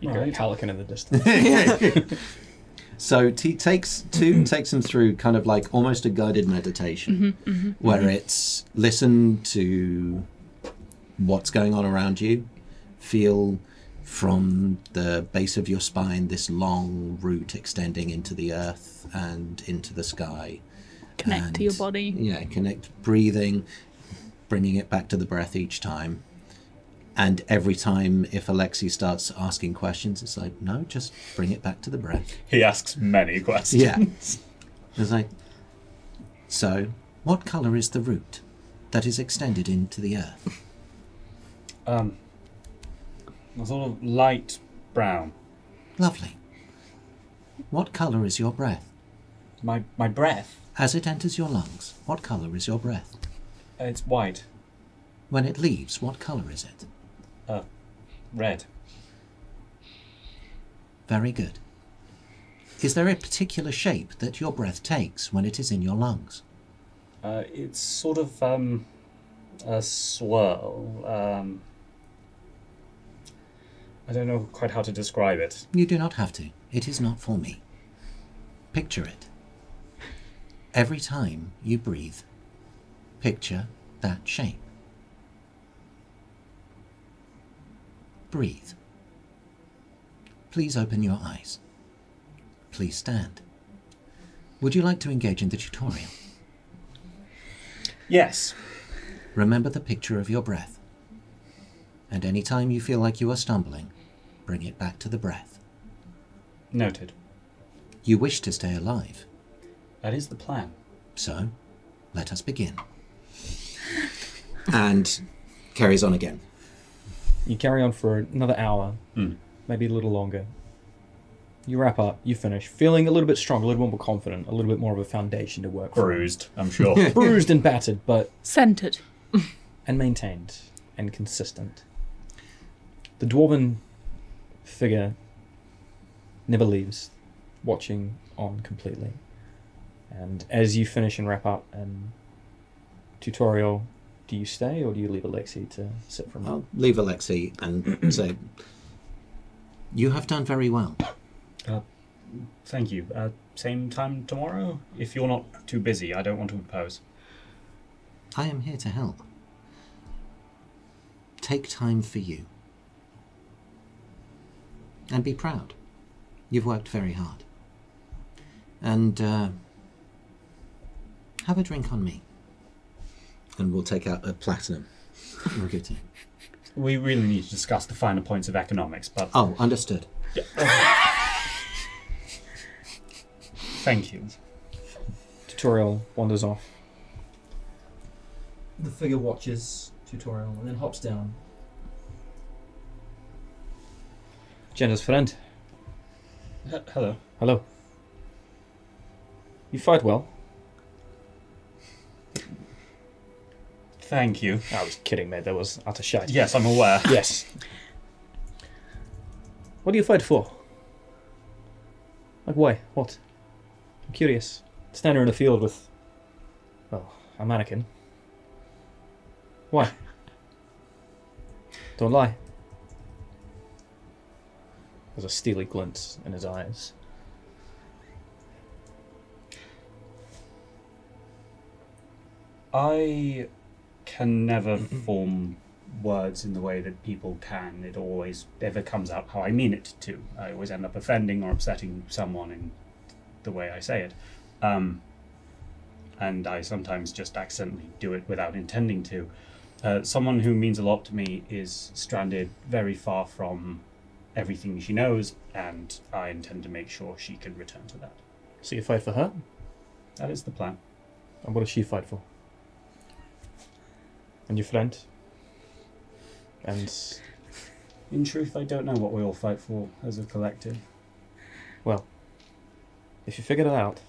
You hear a Right. pelican in the distance. So he takes two takes him through kind of like almost a guided meditation, mm-hmm, mm-hmm, where mm-hmm. it's listen to what's going on around you, feel from the base of your spine this long route extending into the earth and into the sky. Connect to your body. Yeah, connect breathing, bringing it back to the breath each time, And every time if Alexei starts asking questions, it's like, no, just bring it back to the breath. He asks many questions. Yeah. It's like, so, what colour is the root that is extended into the earth? Um, a sort of light brown. Lovely. What colour is your breath? My my breath. As it enters your lungs, what colour is your breath? It's white, When it leaves, what colour is it? Red. Very good. Is there a particular shape that your breath takes when it is in your lungs? Uh, it's sort of um, a swirl. Um, I don't know quite how to describe it. You do not have to. It is not for me. Picture it. Every time you breathe, picture that shape. Breathe. Please open your eyes. Please stand. Would you like to engage in the tutorial? Yes. Remember the picture of your breath. And any time you feel like you are stumbling, bring it back to the breath. Noted. You wish to stay alive, That is the plan. so let us begin. And carries on again. You carry on for another hour, Hmm. maybe a little longer. You wrap up, you finish, feeling a little bit stronger, a little bit more confident, a little bit more of a foundation to work from. Bruised, I'm sure. Bruised and battered, but Centered. and maintained and consistent. The dwarven figure never leaves, watching on completely. And as you finish and wrap up and Tutori'al, do you stay or do you leave Alexei to sit for a I'll leave Alexei and say, You have done very well. Thank you. Uh, same time tomorrow? If you're not too busy, I don't want to impose. I am here to help. Take time for you. And be proud. You've worked very hard. And uh, have a drink on me. And we'll take out a platinum. We'll give it to you. We really need to discuss the finer points of economics, but Oh, understood. thank you. Tutori'al wanders off. The figure watches Tutori'al and then hops down. Jenna's friend. H- hello. Hello. You fight well. Thank you. I was kidding, mate. That was utter shite. Yes, I'm aware. Yes. What do you fight for? Like, why? What? I'm curious. Standing in a field with, well, a mannequin. Why? Don't lie. There's a steely glint in his eyes. I can never form words in the way that people can. It always ever comes out how I mean it to. I always end up offending or upsetting someone in the way I say it. Um, and I sometimes just accidentally do it without intending to. Uh, someone who means a lot to me is stranded very far from everything she knows, and I intend to make sure she can return to that. So you fight for her? That is the plan. And what does she fight for? And your friend? And In truth, I don't know what we all fight for as a collective. Well, if you figure it out,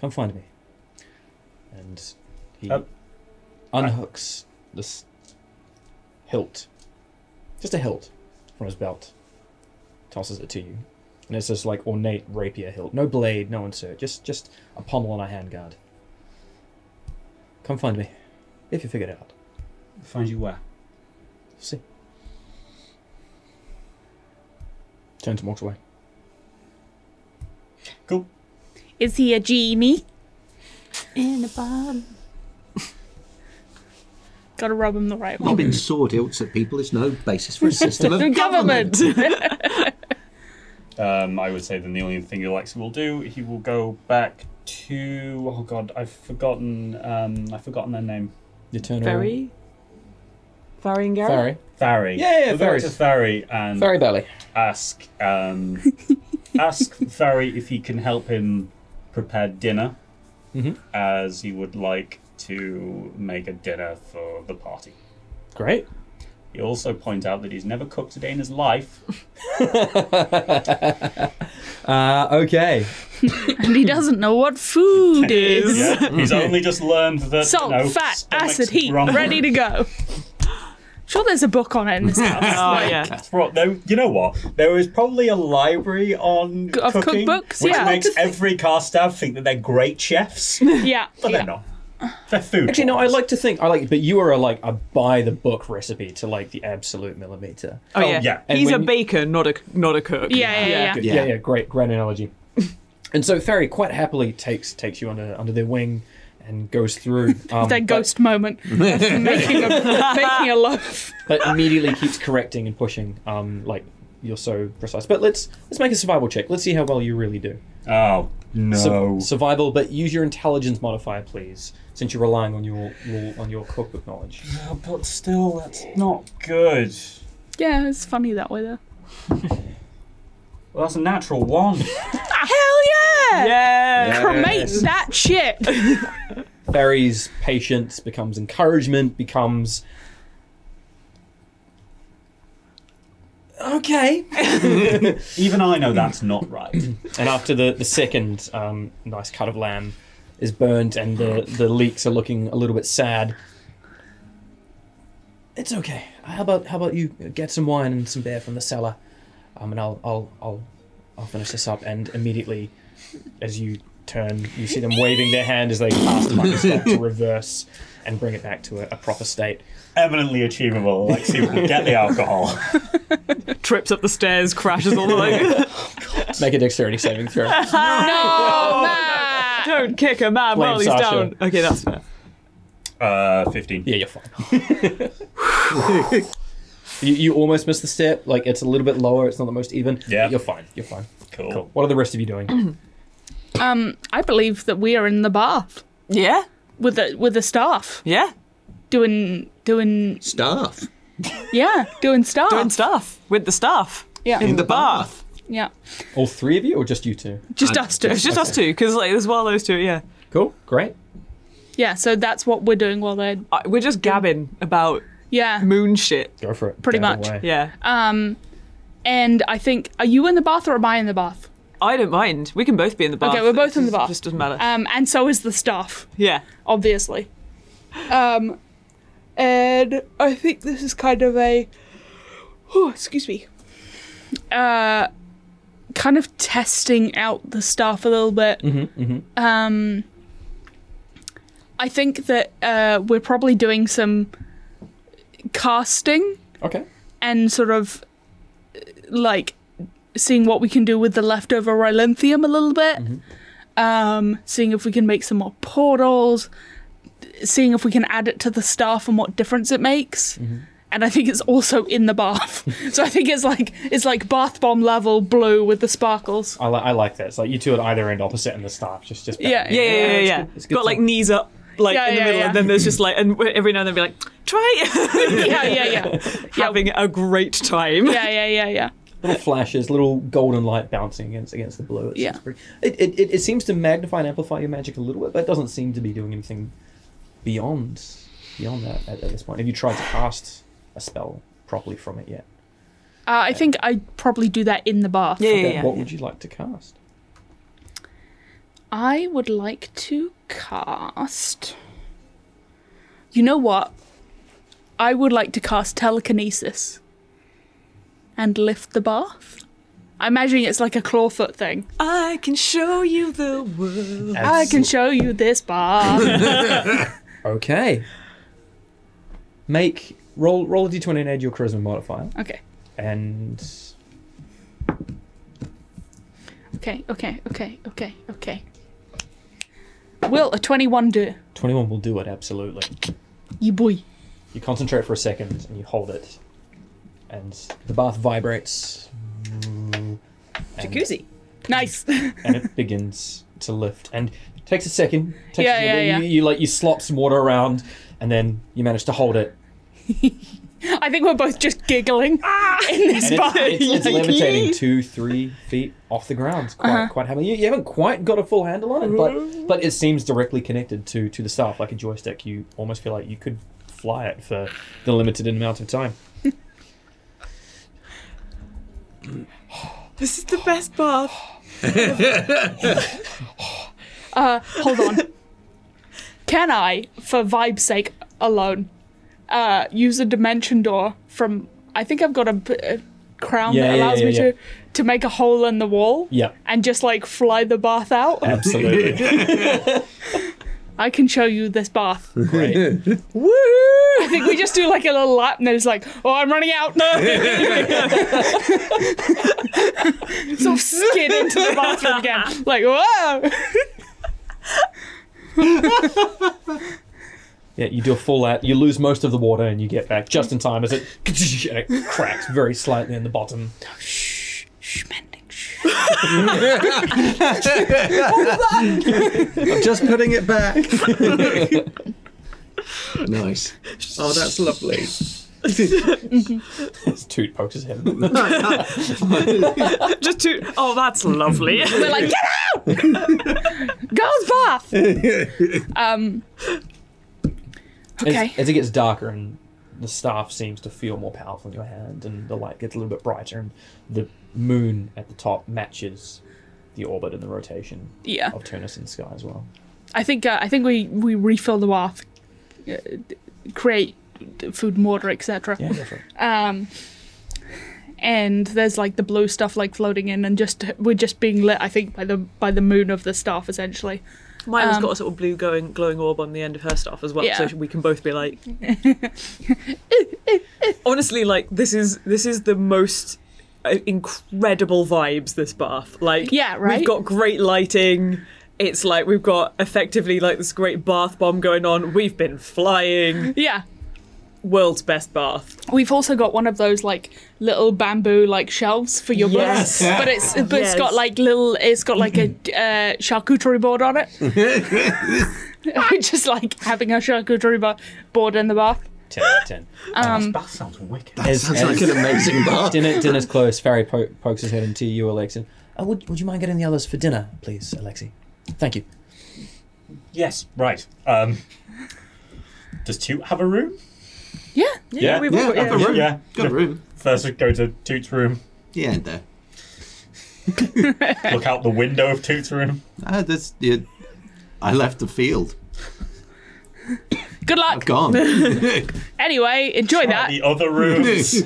come find me. And he Uh, unhooks this hilt, just a hilt from his belt, tosses it to you, and it's this like ornate rapier hilt, no blade, no insert, just just a pommel on a handguard. Come find me, if you figure it out. Find you where? See. Turns and walks away. Cool. Is he a genie? In a bottle. Gotta rub him the right way. Lobbing sword hilts at people is no basis for a system of Government. Um, I would say then the only thing Alexei will do, he will go back to oh god, I've forgotten um, I've forgotten their name. The eternal Very. Farry and Gary. Farry. Farry. Yeah, yeah, we'll go to Farry and Farry Belly. ask um, ask Farry if he can help him prepare dinner, Mhm. as he would like to make a dinner for the party. Great. He also point out that he's never cooked a day in his life. Uh, okay. and he doesn't know what food is. Yeah, he's only just learned that Salt, you know, fat, acid, heat, grumble. ready to go. Sure, there's a book on it in this house. Oh like- yeah. That's. There, you know what? There is probably a library on Of cooking, cookbooks? which Yeah. makes every cast staff think that they're great chefs, Yeah. but yeah. they're not. They're food. Actually, no. I like to think I like, but you are a, like a by the book recipe to like the absolute millimeter. Oh, yeah. yeah. And He's a when- baker, not a not a cook. Yeah, yeah, yeah. Good. Yeah. yeah, yeah, great, great analogy. and so Ferry quite happily takes takes you under under their wing and goes through um, that but- ghost moment of making a making a loaf. but immediately keeps correcting and pushing. Um, like you're so precise. But let's let's make a survival check. Let's see how well you really do. Oh no! Su- survival, but use your intelligence modifier, please, since you're relying on your, your on your cookbook knowledge. Oh, but still, that's not good. Yeah, it's funny that way though. Well, that's a natural one. Hell yeah! Yeah. Cremate that shit. Ferry's patience becomes encouragement, becomes okay. Even I know that's not right. And after the the second um, nice cut of lamb is burnt and the the leeks are looking a little bit sad, it's okay. How about how about you get some wine and some beer from the cellar, um, and I'll I'll I'll I'll finish this up. And immediately, as you turn, you see them waving their hand as they cast time stop to reverse and bring it back to a, a proper state. Eminently achievable. Lexi will get the alcohol. Trips up the stairs, crashes all the way. Make a dexterity saving throw. no, Matt. Don't kick a man Blame while he's Sasha. down. Okay, that's fair. Uh, fifteen. Yeah, you're fine. you, you almost missed the step. Like it's a little bit lower. It's not the most even. Yeah. but you're fine. You're fine. Cool. Cool. What are the rest of you doing? Um, I believe that we are in the bath Yeah, with the with the staff yeah. doing doing Staff. yeah doing stuff. Doing stuff with the staff. yeah, In the bath. Yeah. All three of you, or just you two? Just I- us two. It's just us two, because like there's one of those two. Yeah, Cool. Great. Yeah, so that's what we're doing while they're Uh, we're just gabbing about yeah. moon shit. Go for it. Pretty Get out of much. the way. Yeah, Um, and I think are you in the bath or am I in the bath? I don't mind. We can both be in the bath. Okay, we're both It in the just- bath. Just doesn't matter. Um, and so is the staff, yeah. obviously. Um, and I think this is kind of a, oh, excuse me, uh, kind of testing out the staff a little bit. Mm-hmm, mm-hmm. Um, I think that uh, we're probably doing some casting Okay. and sort of uh, like seeing what we can do with the leftover Rylinthium a little bit. Um, seeing if we can make some more portals, seeing if we can add it to the staff and what difference it makes. And I think it's also in the bath, so I think it's like it's like bath bomb level blue with the sparkles. I, li- I like that. It's like you two at either end, opposite, and the staff just just. Yeah. Yeah, yeah, yeah, it's yeah. good- it's good Got like knees up, like Yeah, in the yeah, middle, yeah. and then there's just like, and every now and then be like, try yeah, yeah, yeah, yeah, having a great time. yeah, yeah, yeah, yeah. little flashes, little golden light bouncing against against the blue. It's, Yeah. it's pretty, it, it, it, it seems to magnify and amplify your magic a little bit, but it doesn't seem to be doing anything beyond beyond that at, at this point. Have you tried to cast a spell properly from it yet? Uh, I think I'd probably do that in the bath. Yeah, yeah, Okay, yeah. What would you like to cast? I would like to cast. You know what? I would like to cast telekinesis and lift the bath. I'm imagining it's like a clawfoot thing. I can show you the world. I can show you this bath. Okay. Make roll roll a d20 and add your charisma modifier, okay, and okay, okay, okay, okay, okay. Will a 21 do? 21 will do it absolutely. You boy. You concentrate for a second and you hold it, and the bath vibrates. and- Jacuzzi. Nice. and it begins to lift and it takes a second takes Yeah, a- yeah, you, yeah. you like you slop some water around and then you manage to hold it I think we're both just giggling in this And bar. it's, it's, it's levitating two, three feet off the ground. Quite, Uh-huh. quite heavily. You, you haven't quite got a full handle on it, but but it seems directly connected to to the staff, like a joystick. You almost feel like you could fly it for the limited amount of time. This is the best bath. Uh, hold on. Can I, for vibe's sake alone, uh, use a dimension door from? I think I've got a crown Yeah, that yeah, allows yeah, me yeah. to to make a hole in the wall Yeah, and just like fly the bath out. absolutely. I can show you this bath. Great. Woo! I think we just do like a little lap and then it's like, oh, I'm running out. sort of skid into the bathroom again. Like, whoa! Yeah, you do a full out. You lose most of the water, and you get back just in time as it it cracks very slightly in the bottom. Shh, shh. I'm just putting it back. nice. Oh, that's lovely. As Toot pokes his head. Just to. Oh, that's lovely. We're like, get out! Girls' bath! Um. Okay. As, as it gets darker and the staff seems to feel more powerful in your hand, and the light gets a little bit brighter, and the moon at the top matches the orbit and the rotation Yeah. of Turnus in the sky as well. I think uh, I think we we refill the bath, uh, create food and water, etc. Yeah, it. Um, and there's like the blue stuff like floating in, and just we're just being lit. I think by the by the moon of the staff essentially. Myla's Um, got a sort of blue going, glowing orb on the end of her stuff as well, Yeah. so we can both be like. Honestly, like this is this is the most uh, incredible vibes. This bath, like Yeah, right? We've got great lighting. It's like we've got effectively like this great bath bomb going on. We've been flying. Yeah. World's best bath. We've also got one of those like little bamboo like shelves for your Yes. books, but it's but it's got like little it's got like a uh, charcuterie board on it. Just like having a charcuterie bo- board in the bath. 10 out of 10. Um, that sounds wicked. As, Sounds like an amazing bar. dinner, dinner's close. Farry po- pokes his head into you, Alexei. Oh, would, would you mind getting the others for dinner, please, Alexei? Thank you. Yes, right. Um, does Toot have a room? Yeah. Yeah. we've Yeah, all got, a yeah. room. Yeah. Got a room. First, we go to Toot's room. Yeah, and there. Look out the window of Toot's room. Ah, that's you. I left the field. Good luck. Gone. Anyway, enjoy that. The other rooms.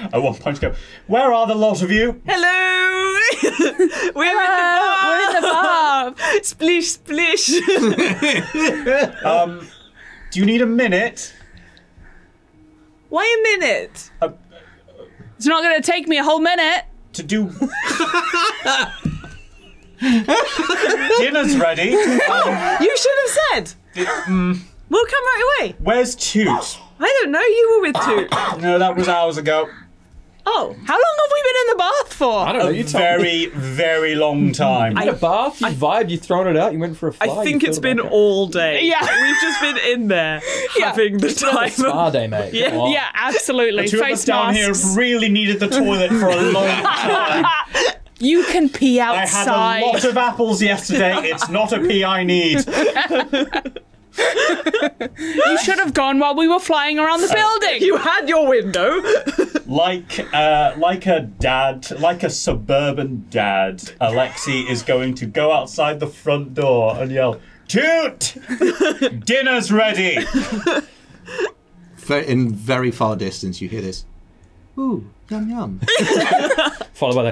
At one point, go. Where are the lot of you? Hello. we're Hello, we're in the bath. in the bath. Splish, splish. Um, do you need a minute? Why a minute? It's not going to take me a whole minute. to do. Dinner's ready. Um, You should have said. We'll come right away. where's Toot? I don't know. You were with Toot. No, that was hours ago. Oh, How long have we been in the bath for? I don't know. A You told me. very, very long time. You had a bath, you vibed, you thrown it out, you went for a fly. I think it's filled it been all day. Yeah. We've just been in there Yeah. having the time. Spa day, mate. Yeah. Come on. Yeah, absolutely. The two of Face us down masks. here really needed the toilet for a long time. You can pee I had outside. a lot of apples yesterday. It's not a pee I need. You should have gone while we were flying around the building. You had your window. Like, uh, like a dad, like a suburban dad, Alexei is going to go outside the front door and yell, "Toot! Dinner's ready!" In very far distance, you hear this. Ooh, yum yum. Followed by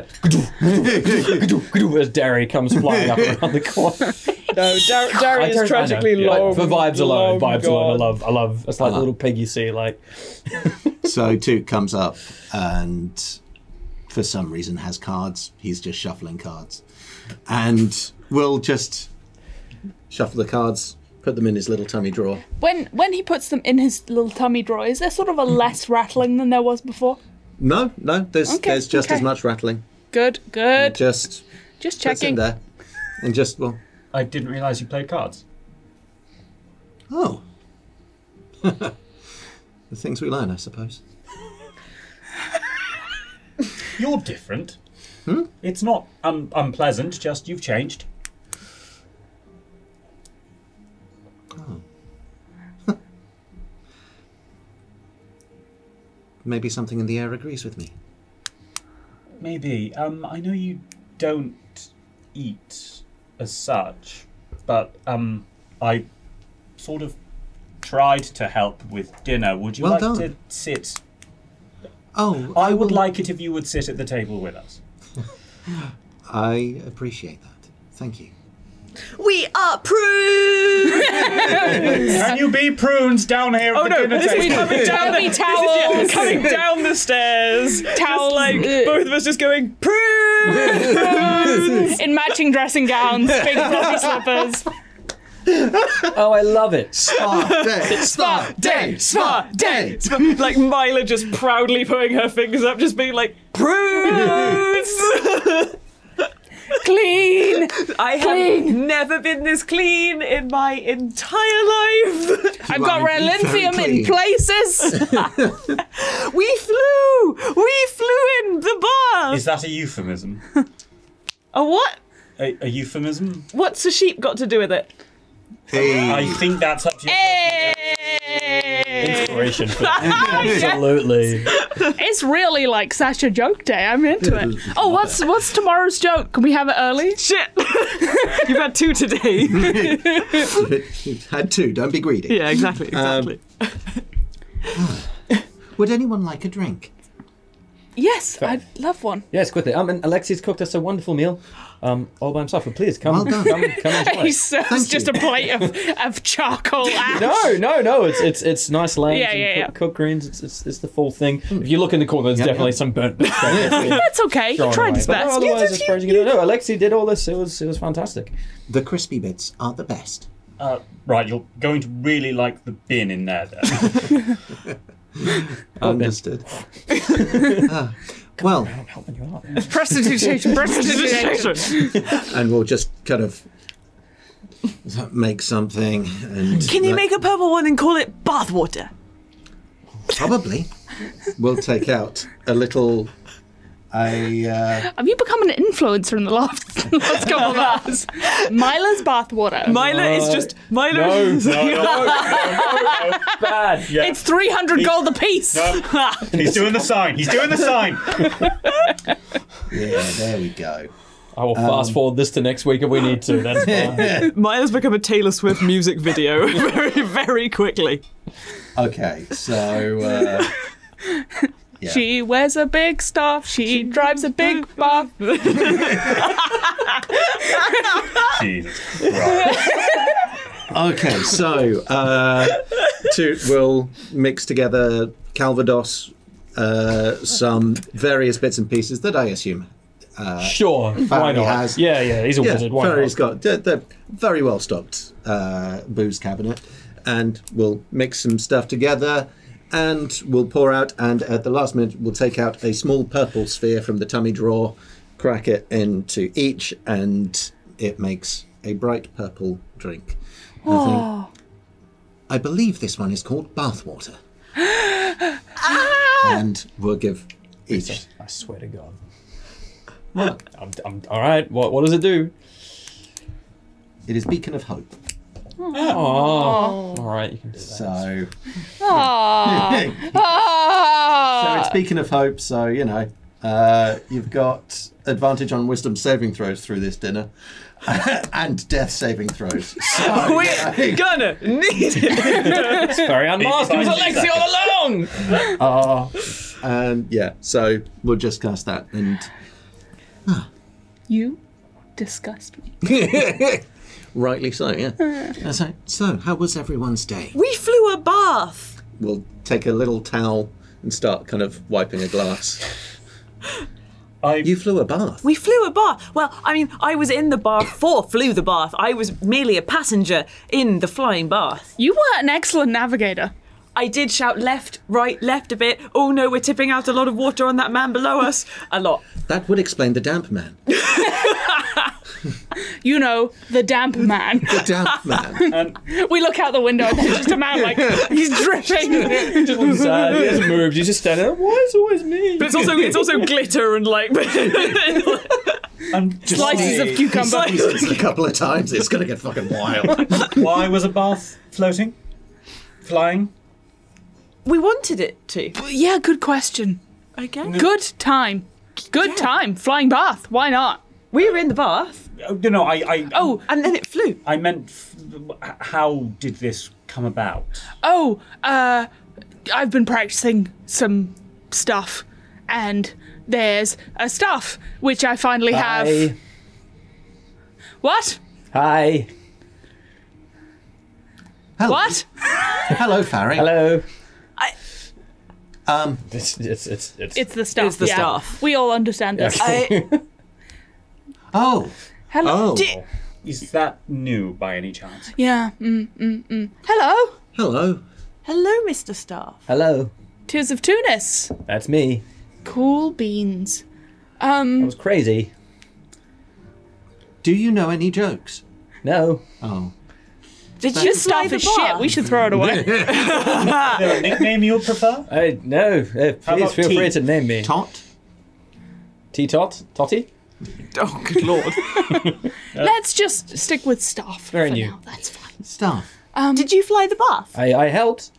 the as Derry comes flying up around the corner. No, Dar- Dari is tragically know, yeah. long. For vibes alone, long vibes alone. I love, I love. It's like the Uh-huh. little pig you see, like so Toot comes up and for some reason has cards. He's just shuffling cards. And we'll just shuffle the cards, put them in his little tummy drawer. When when he puts them in his little tummy drawer, is there sort of a less rattling than there was before? No, no, there's Okay, there's just okay. as much rattling. Good, good. Just Just puts in checking. there. And just well I didn't realise you played cards. oh. The things we learn, I suppose. You're different. Hmm? It's not un- unpleasant, just you've changed. Oh. Maybe something in the air agrees with me. Maybe. Um, I know you don't eat as such, but um, I sort of tried to help with dinner. Would you Well like done. to sit? Oh, I would will- like it if you would sit at the table with us. I appreciate that. Thank you. We are prunes. Can you be prunes down here at Oh the no, dinner this is table? coming down. There'll This is, yeah, towels. coming down the stairs. Towel like both of us just going prunes. in matching dressing gowns, big fluffy slippers. Oh, I love it. Spa day, spa day, spa day. like Myla just proudly putting her fingers up, just being like prunes. Clean. I have never been this clean in my entire life. I've got are very in places. we flew. We flew in the bath. Is that a euphemism? a what? A, a euphemism? What's a sheep got to do with it? Hey, I think that's up to you. Inspiration. For Absolutely. It's really like Sasha joke day. I'm into it. Oh, what's what's tomorrow's joke? Can we have it early? Shit. You've had two today. You've had two. Don't be greedy. yeah, exactly. Um, Exactly. Would anyone like a drink? Yes, I'd love one. Yes, quickly. Um, and Alexei's cooked us a wonderful meal, um, all by himself. But please come, Well done. come, come enjoy. He serves Thank just you. a plate of, of charcoal ash. No, no, no. It's it's it's nice lamb Yeah, yeah, cook, yeah. cooked greens. It's, it's it's the full thing. If you look in the corner, there's Yeah, definitely yeah. some burnt. bits. That's okay. He thrown tried his But no, best. otherwise, as far as you can do, no. Alexei did all this. It was it was fantastic. The crispy bits are the best. Uh, right, you're going to really like the bin in there then. Understood. Ah, well, Helping you out. Prestidigitation, prestidigitation. and we'll just kind of make something and Can you that- make a purple one and call it bathwater? probably we'll take out a little a uh, Have you become an influencer in the last, last couple of hours? Myla's bathwater. Myla is Uh, just Myla. no, is, no, no, no, no, no. Bad. Yeah. it's 300 gold apiece. No. He's doing the sign. He's doing the sign. yeah there we go I will fast forward this to next week if we need to. That's fine. Myla's become a Taylor Swift music video very, very quickly. okay so uh, yeah. She wears a big staff. She drives a big bath. Jesus Christ. Okay, so uh, to, we'll mix together Calvados, uh, some various bits and pieces that I assume. Uh, Sure. Why not? has- Yeah, yeah. He's a Yeah, wizard. Why Ferry's not? got they're, they're very well stocked uh, booze cabinet, and we'll mix some stuff together, and we'll pour out. And at the last minute, we'll take out a small purple sphere from the tummy drawer, crack it into each, and it makes a bright purple drink. I think. Oh. I believe this one is called bathwater. And we'll give each. I swear to God. What? I'm, I'm, all right. What what does it do? It is Beacon of Hope. Oh. All right. You can do that. So. Aww. So Aww. it's Beacon of Hope, so you know, uh, you've got advantage on wisdom saving throws through this dinner, and death saving throws. So, We're yeah, gonna need it. It's very unmasked. It was Five Alexei all along. uh, and yeah, so we'll just cast that, and You disgust me. Rightly so, yeah. That's right. So, how was everyone's day? We flew a bath. We'll take a little towel and start kind of wiping a glass. I, You flew a bath. We flew a bath. Well, I mean, I was in the bath for flew the bath. I was merely a passenger in the flying bath. You were an excellent navigator. I did shout left, right, left a bit. Oh no, we're tipping out a lot of water on that man below us. A lot. That would explain the damp man. you know, the damp man. The damp man. Um, and we look out the window and there's just a man like he's dripping. just looks sad. He hasn't moved. He's just standing there. Why is it always me? But it's also it's also glitter and like and just Slices of say, cucumber. a couple of times. It's going to get fucking wild. Why was a bath floating? Flying? we wanted it to. yeah, good question. I guess Good time. Good Yeah. time. Flying bath. Why not? We were in the bath Oh, no, no, I, I, Oh, and then it flew. I meant, f- how did this come about? oh, uh, I've been practicing some stuff, and there's a stuff which I finally have. Hi. What? Hi. Hello. What? Hello, Farry. Hello. I. Um, It's it's it's it's. It's the stuff. It's the yeah. stuff. We all understand this. I, oh. Hello. Oh. Is that new by any chance? Yeah. Mm, mm, mm. Hello. Hello. hello, Mr. Staff. Hello. Tears of Tunis. That's me. Cool beans. That Um. was crazy. Do you know any jokes? No. Oh. Did you This fly stuff the is shit. We should throw it away. Is there a nickname you would prefer? I no. Uh, please about feel tea? free to name me. Tot? T tot Totty. Oh, good lord. Let's just stick with stuff. Very for new. Now. That's fine. Stuff. Did you fly the bath? I I helped.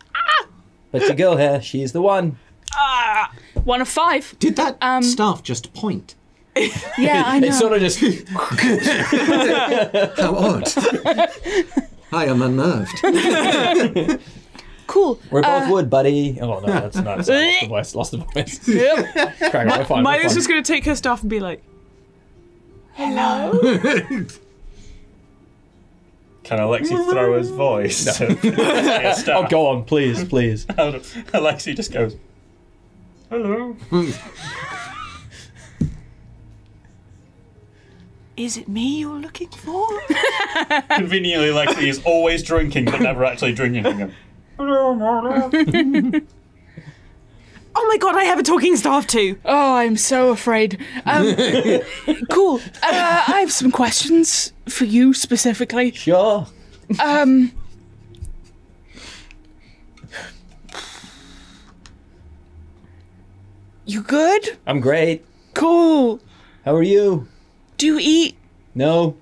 But the girl here, she's the one. Ah! One of five. Did that Um, staff just point? Yeah, I know. It's sort of just. How odd. I am unnerved. cool. We're both Uh, wood, buddy. Oh no, that's not. That's lost the voice. Lost the voice. Yep. Crack on, we're fine. we're Myla's fine. just going to take her stuff and be like, Can Alexei throw his voice? No. Uh, oh, go on, please, please. Alexei just goes, hello. "Is it me you're looking for?" Conveniently, Alexei is always drinking, but never actually drinking. He goes, oh my god, I have a talking staff too. Oh, I'm so afraid. Um, cool. Uh, I have some questions for you specifically. Sure. Um. You good? I'm great. Cool. How are you? Do you eat? No,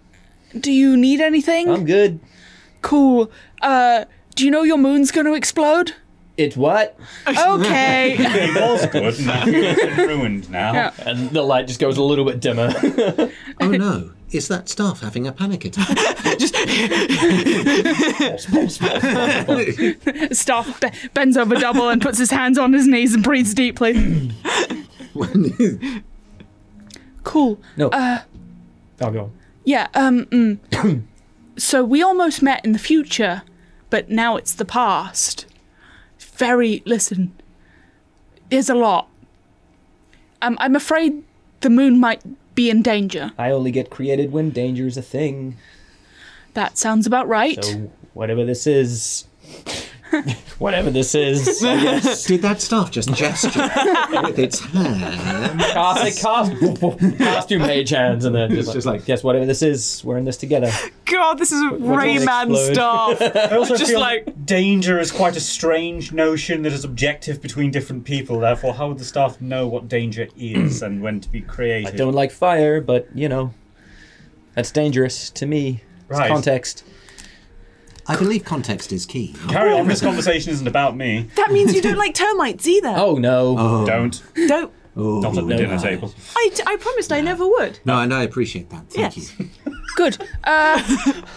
Do you need anything? I'm good. cool. Uh, do you know your moon's going to explode? It's what? Okay. He was good, and it's ruined now. Yeah. And the light just goes a little bit dimmer. Oh no. Is that staff having a panic attack? Just staff be- bends over double and puts his hands on his knees and breathes deeply. Cool. no. Uh, oh, go on. Yeah, um, mm. so we almost met in the future, but now it's the past. Very, listen, there's a lot. Um, I'm afraid the moon might be in danger. I only get created when danger is a thing. That sounds about right. So whatever this is, whatever this is, I. Did that staff just gesture with its hand? Cast, cast, cast your mage hands, and then just, just like, like- yes, whatever this is, we're in this together. God, this is a Rayman explode? staff. I also Just feel like- danger is quite a strange notion that is objective between different people. Therefore, how would the staff know what danger is and when to be created? I don't like fire, but you know, that's dangerous to me. It's context. I believe context is key. Carry on. This conversation isn't about me. That means you don't like termites either. Oh no. Oh, Don't. Don't. oh, Not at the no. dinner table. I, I promised I never would. No, and I appreciate that. Thank Yes. you. Good. Uh,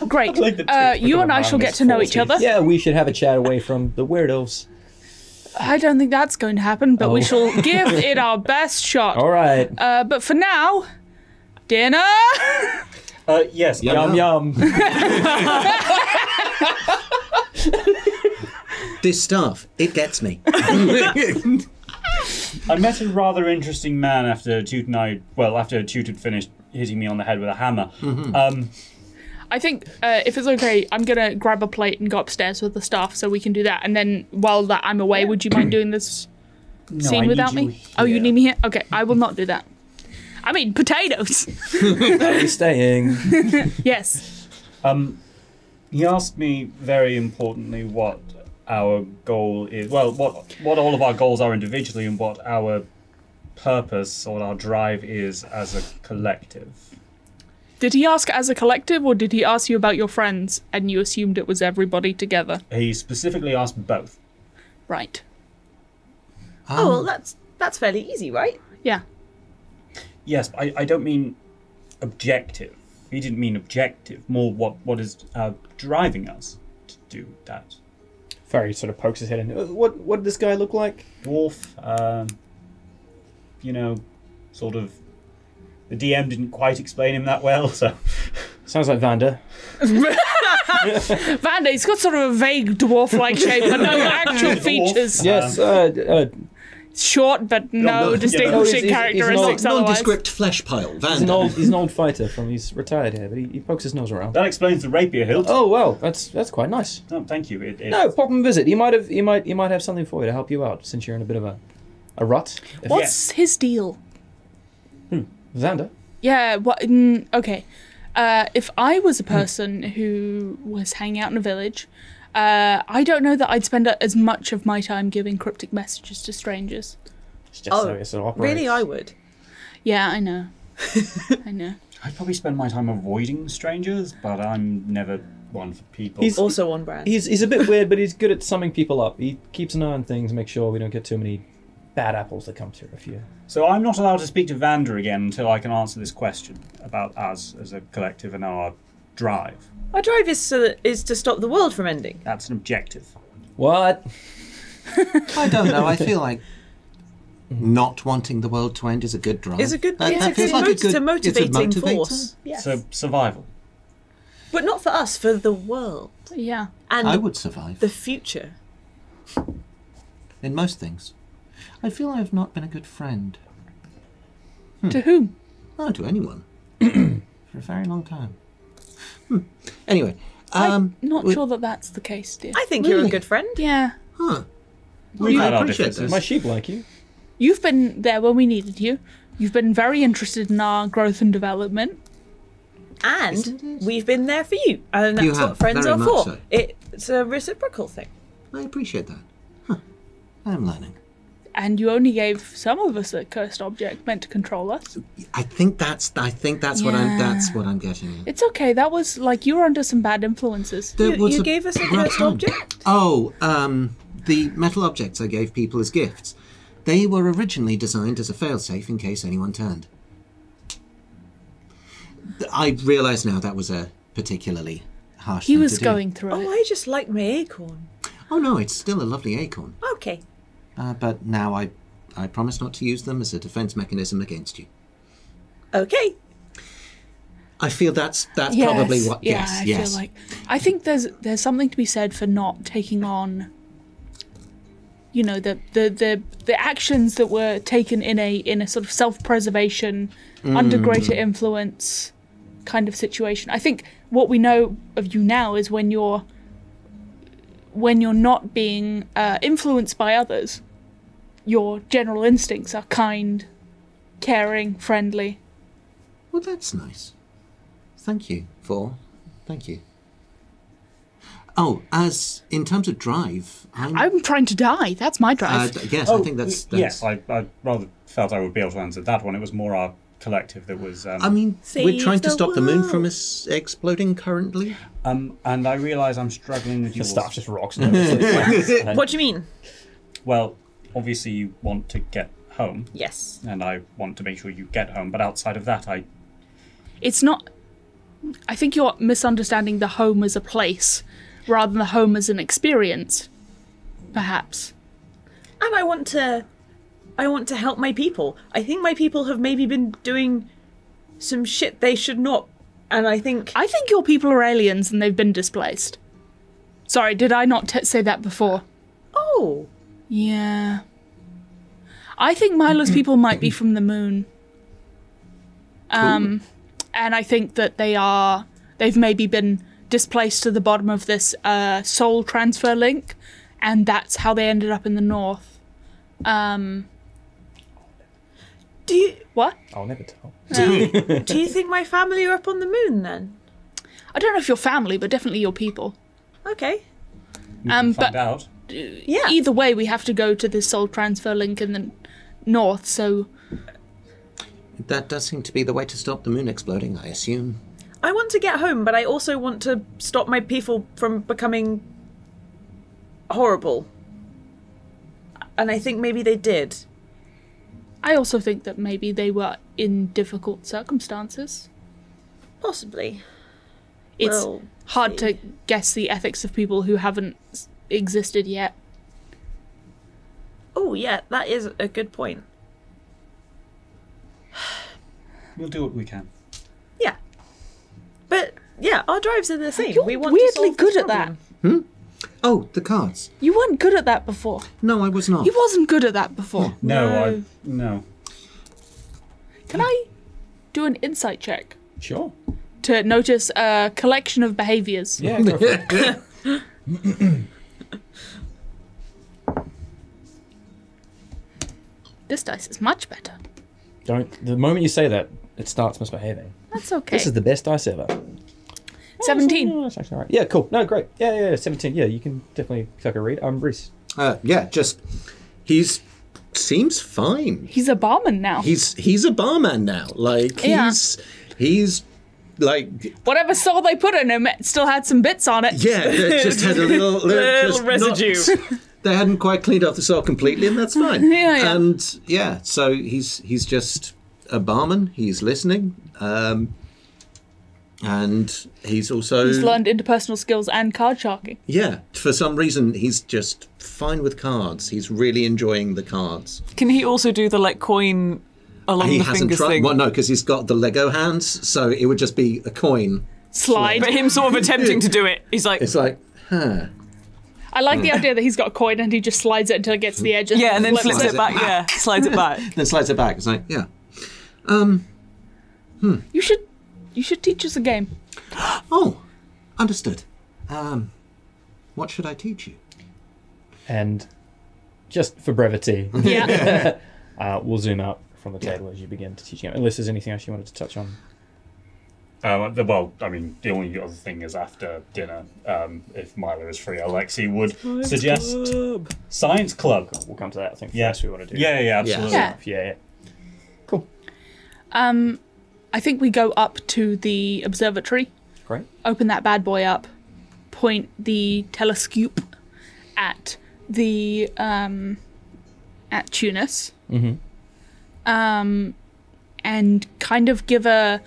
great. like Uh, you and I shall get to know each other. Yeah, we should have a chat away from the weirdos. I don't think that's going to happen, but we Oh. shall give it our best shot. All right. Uh, but for now, dinner. Uh, yes. Yeah. Yum yum. This staff, it gets me. I met a rather interesting man after Toot and I. Well, after Toot had finished hitting me on the head with a hammer. Um, I think uh, if it's okay, I'm gonna grab a plate and go upstairs with the staff so we can do that. And then while that I'm away, would you mind doing this no, scene I without me? you Oh, you need me here? Okay, I will not do that. I mean, potatoes. Are we staying? yes. Um, he asked me very importantly what our goal is. Well, what what all of our goals are individually, and what our purpose or our drive is as a collective. Did he ask as a collective, or did he ask you about your friends and you assumed it was everybody together? He specifically asked both. Right. oh, well, um. that's that's fairly easy, right? Yeah. Yes, I, I don't mean objective. He didn't mean objective. More what what is uh, driving us to do that. Ferry sort of pokes his head in. "Uh, What what did this guy look like? Dwarf, um, you know, sort of. The DM didn't quite explain him that well, so Sounds like Vanda. Vanda, he's got sort of a vague dwarf-like shape, but no actual features. Yes, uh, uh, Short, but no no, distinguishing yeah. He's- he's- he's characteristics not- otherwise. Nondescript flesh pile. he's an old he's an old fighter from he's retired here, but he, he pokes his nose around. that explains the rapier hilt. Oh well, that's that's quite nice. No, thank you. It, it, No, pop him a visit. He might have he might he might have something for you to help you out since you're in a bit of a a rut. If- What's his deal? Hmm. Xander? Yeah, what? Mm, okay. Uh, if I was a person who was hanging out in a village, uh, I don't know that I'd spend as much of my time giving cryptic messages to strangers. It's just Oh, how it sort of operates. Really, I would. Yeah, I know. I know. I'd probably spend my time avoiding strangers, but I'm never one for people. He's- Also on brand. He's he's a bit weird, but he's good at summing people up. He keeps an eye on things, make sure we don't get too many bad apples that come through a few. So I'm not allowed to speak to Vander again until I can answer this question about us as a collective and our drive. Our drive is so that, is to stop the world from ending. That's an objective. What? I don't know. I feel like not wanting the world to end is a good drive. Is a good. That- it's that a, feels good like mot- a good- it's a motivating it's a motivator. force. Yes. So survival. but not for us, for the world Yeah. and I would survive the future. in most things. I feel I have not been a good friend. To whom? No, to anyone. For a very long time. Hmm. Anyway, um, I'm not we- sure that that's the case, dear. I think you're a Really? good friend. Yeah. Huh. We've I had our appreciate differences. this. My sheep like you. You've been there when we needed you. You've been very interested in our growth and development. And we've been there for you. And that's You have, what friends very are much for. so. It's a reciprocal thing. I appreciate that. Huh. I'm learning. And you only gave some of us a cursed object meant to control us. I think that's. I think that's what I'm. That's what I'm getting. at. It's okay. That was like you were under some bad influences. There You, you gave us a cursed time. object. Oh, um, the metal objects I gave people as gifts. They were originally designed as a failsafe in case anyone turned. I realise now that was a particularly harsh. He thing was to do. going through Oh, it. I just like my acorn. Oh no, it's still a lovely acorn. Okay. Uh, but now I, I promise not to use them as a defence mechanism against you. Okay. I feel that's that's Yes, probably what. Yeah, yes, I yes. feel like I think there's there's something to be said for not taking on. You know the the the the actions that were taken in a in a sort of self preservation, under Mm. greater influence, kind of situation. I think what we know of you now is when you're when you're not being uh, influenced by others, your general instincts are kind, caring, friendly. Well, that's nice. Thank you for. Thank you. Oh, as in terms of drive, I'm. I'm trying to die. That's my uh, drive. d- yes, Oh, I think that's. that's yes. I, I rather felt I would be able to answer that one. It was more our collective that was. Um, I mean, we're trying to the stop the moon from us exploding currently. um, and I realise I'm struggling with The yours. staff just rocks. What do you mean? Well, obviously you want to get home, Yes. and I want to make sure you get home. But outside of that, I it's not i think you're misunderstanding the home as a place rather than the home as an experience perhaps And I want to I want to help my people. I think my people have maybe been doing some shit they should not. And I think i think your people are aliens and they've been displaced sorry did i not t- say that before oh, yeah i think myla's people might be from the moon um and i think that they are they've maybe been displaced to the bottom of this uh soul transfer link and that's how they ended up in the north um Do you What? I'll never tell. do you, do you think my family are up on the moon then? I don't know if your family, but definitely your people. Okay. Um, Find but out. Yeah. either way, we have to go to this soul transfer link in the north. So That does seem to be the way to stop the moon exploding, I assume. I want to get home, but I also want to stop my people from becoming horrible. And I think maybe they did. I also think that maybe they were in difficult circumstances. Possibly. It's Well, hard to guess the ethics of people who haven't s- existed yet. Oh, yeah, that is a good point. We'll do what we can. Yeah. But yeah, our drives are the same. You're we want to weirdly good at that. problem. Hmm? Oh, the cards. You weren't good at that before. No, I was not. He wasn't good at that before. No, No. I no. Can I do an insight check Sure. to notice a collection of behaviors? Yeah, go for it. This dice is much better. Don't. The moment you say that, it starts misbehaving. That's okay. This is the best dice ever. 17. Oh, that's actually all right. Yeah, cool. No, great. Yeah, yeah, yeah. 17. Yeah, you can definitely take a read. Um, Rhys. Uh, yeah, just he's seems fine. He's a barman now. He's he's a barman now. Like Yeah. he's he's like Whatever soul they put in him it still had some bits on it. yeah, it just had a little, little, Little just not- residue. they hadn't quite cleaned off the soil completely, and that's fine. Yeah, yeah. And yeah, so he's he's just a barman. He's listening, um, and he's also He's learned interpersonal skills and card sharking. yeah. For some reason, he's just fine with cards. He's really enjoying the cards. Can he also do the let coin along he the hasn't fingers tried. thing? Well, no, because he's got the Lego hands, so it would just be a coin. Slide. But him sort of attempting to do it, he's like, It's like, huh. I like the idea that he's got a coin and he just slides it until it gets to the edge. And yeah, and then flips it. it back. Yeah, slides it back. Then slides it back. It's like, yeah. Hmm. You should, you should teach us a game. Oh, understood. Um, what should I teach you? And just for brevity, Yeah. uh, we'll zoom out from the table as you begin to teach him. Unless there's anything else you wanted to touch on. Um, the, well, I mean, the only other thing is after dinner, um, if Myla is free, Alexei would suggest science club. We'll come to that. I think Yeah. first we want to do. Yeah, yeah, absolutely. Yeah. Yeah, yeah. Cool. um, I think we go up to the observatory, Great. open that bad boy up, point the telescope at the um, at Tunis, Mm-hmm. Um, and kind of give a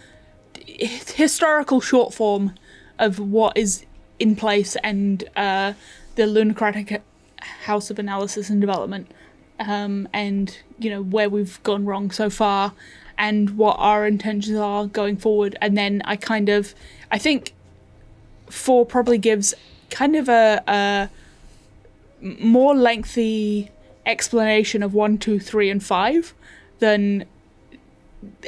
historical short form of what is in place and uh, the Lunocratic House of Analysis and Development, um, and you know where we've gone wrong so far, and what our intentions are going forward. And then I kind of, I think, four probably gives kind of a, a more lengthy explanation of one, two, three, and five than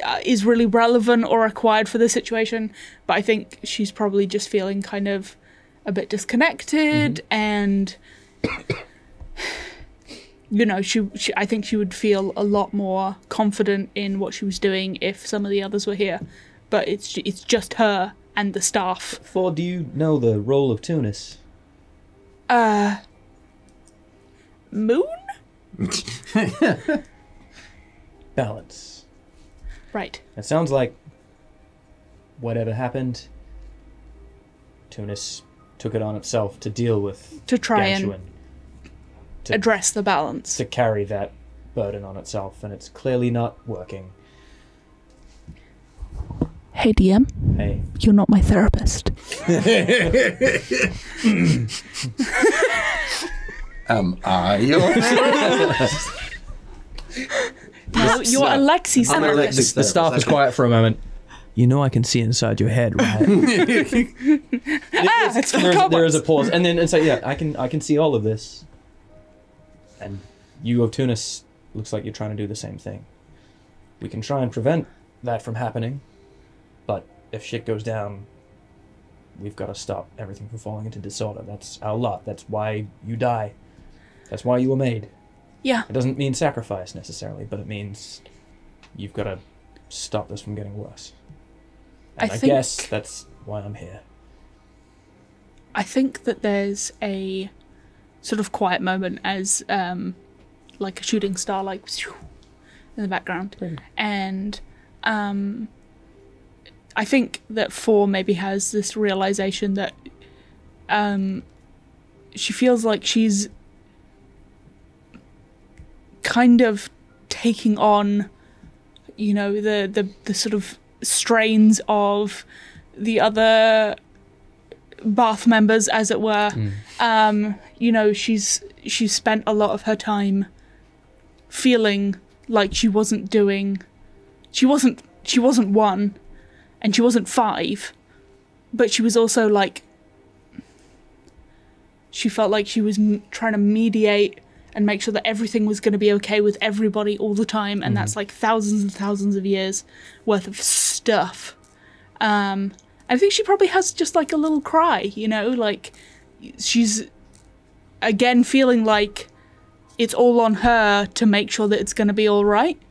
uh, is really relevant or required for the situation. But I think she's probably just feeling kind of a bit disconnected and. You know, she, she. I think she would feel a lot more confident in what she was doing if some of the others were here, but it's it's just her and the staff. For do you know the role of Tunis? Uh, Moon, Balance. right? It sounds like whatever happened, Tunis took it on itself to deal with To try and to, address the balance. to carry that burden on itself, and it's clearly not working. Hey DM, Hey, you're not my therapist. Um, are you? No, you're no. Alexei's I'm therapist. Alexis. the staff was Okay. quiet for a moment. You know I can see inside your head, right? Ah, it's there, is, there is a pause, and then and so yeah, I can I can see all of this. And you of Tunis looks like you're trying to do the same thing. We can try and prevent that from happening, but if shit goes down, we've got to stop everything from falling into disorder. That's our lot. That's why you die. That's why you were made. Yeah, It doesn't mean sacrifice necessarily, but it means you've got to stop this from getting worse. I And I, think- guess that's why I'm here. I think that there's a sort of quiet moment as um, like a shooting star like in the background, and um, I think that Four maybe has this realization that um, she feels like she's kind of taking on, you know, the the the sort of strains of the other bath members as it were. Um you know she's she's spent a lot of her time feeling like she wasn't doing she wasn't she wasn't one and she wasn't five but she was also like she felt like she was m- trying to mediate and make sure that everything was going to be okay with everybody all the time and that's like thousands and thousands of years worth of stuff um I think she probably has just like a little cry, you know, like she's again feeling like it's all on her to make sure that it's going to be all right.